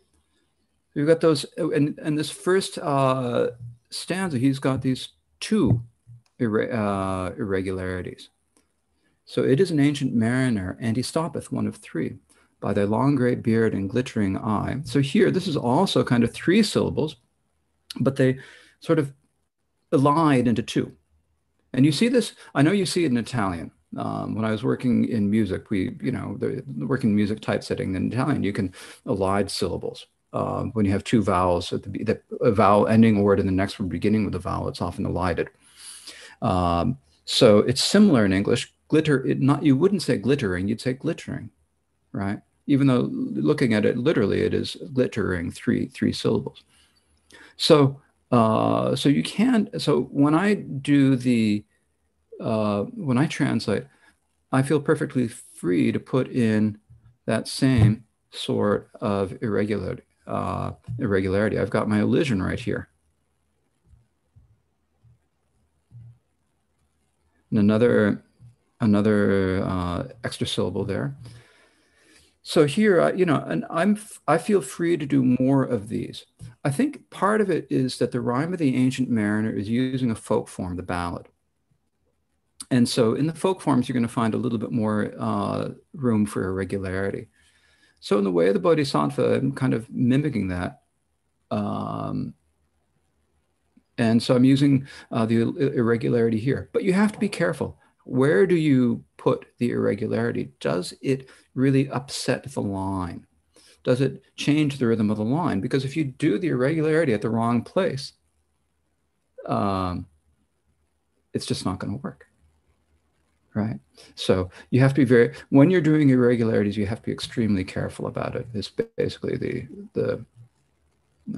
We've got those, and, and this first uh, stanza, he's got these two uh, irregularities. So it is an ancient mariner, and he stoppeth one of three by thy long gray beard and glittering eye. So here, this is also kind of three syllables, but they sort of elide into two. And you see this, I know you see it in Italian. Um, when I was working in music, we, you know, the, working music typesetting in Italian, you can elide syllables. Uh, when you have two vowels at the, the a vowel ending a word and the next one beginning with a vowel, it's often elided. Um, so it's similar in English. Glitter, it not you wouldn't say glittering, you'd say glittering, right? Even though looking at it literally, it is glittering three three syllables. So uh, so you can. So when I do the uh, when I translate, I feel perfectly free to put in that same sort of irregular, uh, irregularity. I've got my elision right here. And another, another uh, extra syllable there. So here, you know, and I'm, I feel free to do more of these. I think part of it is that the rime of the ancient mariner is using a folk form, the ballad. And so in the folk forms, you're going to find a little bit more uh, room for irregularity. So in the way of the Bodhisattva, I'm kind of mimicking that. Um, and so I'm using uh, the irregularity here. But you have to be careful. Where do you put the irregularity? Does it really upset the line? Does it change the rhythm of the line? Because if you do the irregularity at the wrong place, um, it's just not going to work right? So you have to be very when you're doing irregularities, you have to be extremely careful about it. It's basically the the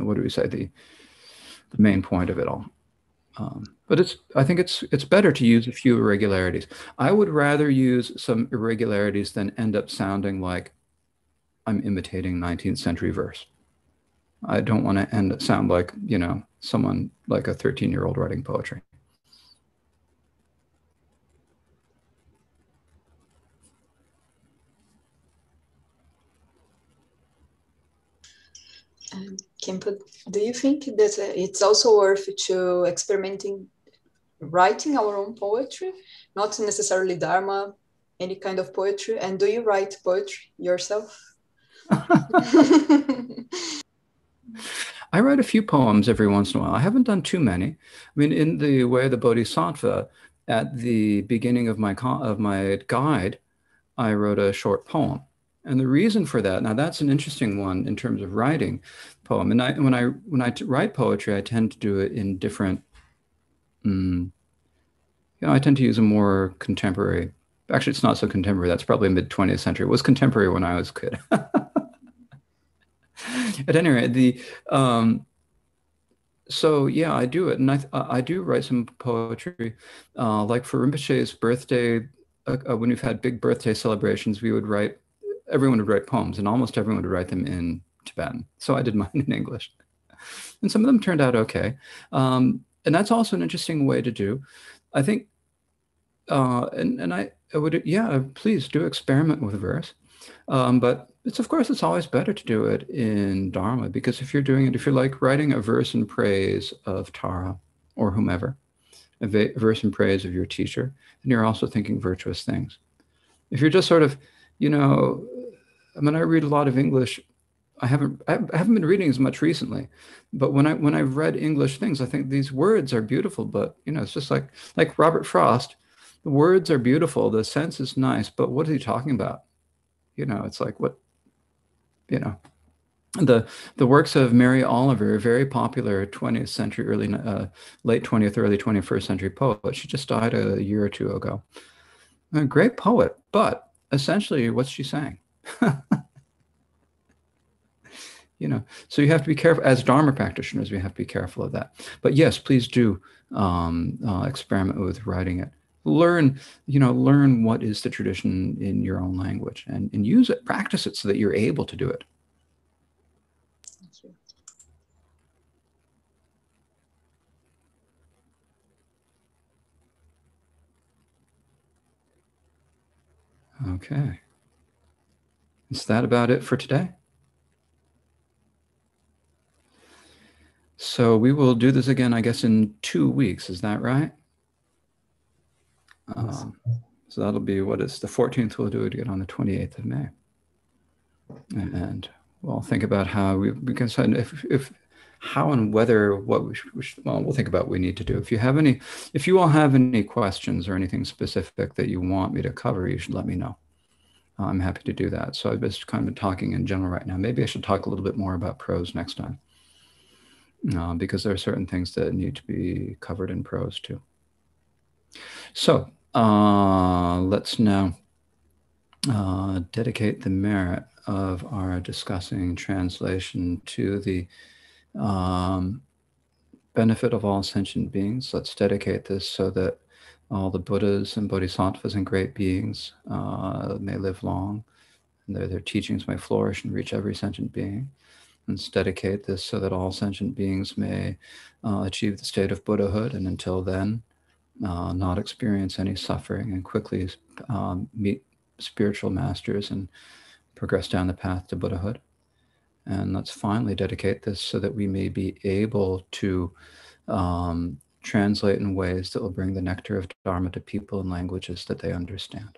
what do we say the the main point of it all. Um, but it's I think it's it's better to use a few irregularities. I would rather use some irregularities than end up sounding like I'm imitating 19th century verse. I don't want to end sound like you know someone like a 13 year old writing poetry. Khenpo, do you think that uh, it's also worth to experimenting writing our own poetry, not necessarily Dharma, any kind of poetry? And do you write poetry yourself? (laughs) I write a few poems every once in a while. I haven't done too many. I mean, in the way of the Bodhisattva, at the beginning of my of my guide, I wrote a short poem. And the reason for that, now that's an interesting one in terms of writing poem. And I, when I when I write poetry, I tend to do it in different. Um, you know, I tend to use a more contemporary. Actually, it's not so contemporary. That's probably mid 20th century. It was contemporary when I was a kid. (laughs) At any rate, the um, so yeah, I do it, and I I do write some poetry. Uh, like for Rinpoche's birthday, uh, uh, when we've had big birthday celebrations, we would write everyone would write poems, and almost everyone would write them in Tibetan. So I did (laughs) mine in English, and some of them turned out okay. Um, and that's also an interesting way to do. I think, uh, and and I, I, would yeah, please do experiment with verse, um, but it's of course it's always better to do it in Dharma because if you're doing it, if you're like writing a verse in praise of Tara or whomever, a, verse in praise of your teacher, then you're also thinking virtuous things. If you're just sort of, you know, I mean, I read a lot of English. I haven't I haven't been reading as much recently, but when I when I've read English things, I think these words are beautiful. But you know, it's just like like Robert Frost. The words are beautiful. The sense is nice, but what is he talking about? You know, it's like what, you know, the the works of Mary Oliver, very popular 20th century, early uh, late 20th, early 21st century poet. She just died a year or two ago. A great poet, but essentially, what's she saying? (laughs) you know, so you have to be careful as Dharma practitioners. We have to be careful of that. But yes, please do um, uh, experiment with writing it. Learn, you know, learn what is the tradition in your own language and, and use it, practice it so that you're able to do it. Okay. Is that about it for today? So we will do this again, I guess, in two weeks. Is that right? Um, so that'll be what is the 14th. We'll do it again on the 28th of May. And we'll think about how we, we can decide if, if how and whether what we should, we should, well, we'll think about what we need to do. If you have any, if you all have any questions or anything specific that you want me to cover, you should let me know. I'm happy to do that. So I've just kind of been talking in general right now. Maybe I should talk a little bit more about prose next time uh, because there are certain things that need to be covered in prose too. So uh, let's now uh, dedicate the merit of our discussing translation to the um, benefit of all sentient beings. Let's dedicate this so that all the Buddhas and Bodhisattvas and great beings uh, may live long, and their, their teachings may flourish and reach every sentient being. Let's dedicate this so that all sentient beings may uh, achieve the state of Buddhahood, and until then, uh, not experience any suffering and quickly um, meet spiritual masters and progress down the path to Buddhahood. And let's finally dedicate this so that we may be able to um, translate in ways that will bring the nectar of Dharma to people in languages that they understand.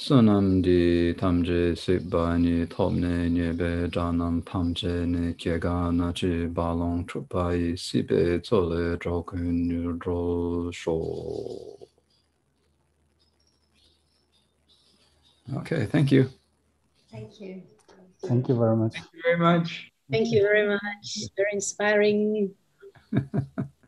sunam di tamje sikbani topne nyebe janam tamje ne kyega nachi balong chupa i sibe tsole jokun nyudro sho. Okay, thank you. Thank you. Thank you very much. Thank you very much. Thank you very much. Very inspiring. (laughs)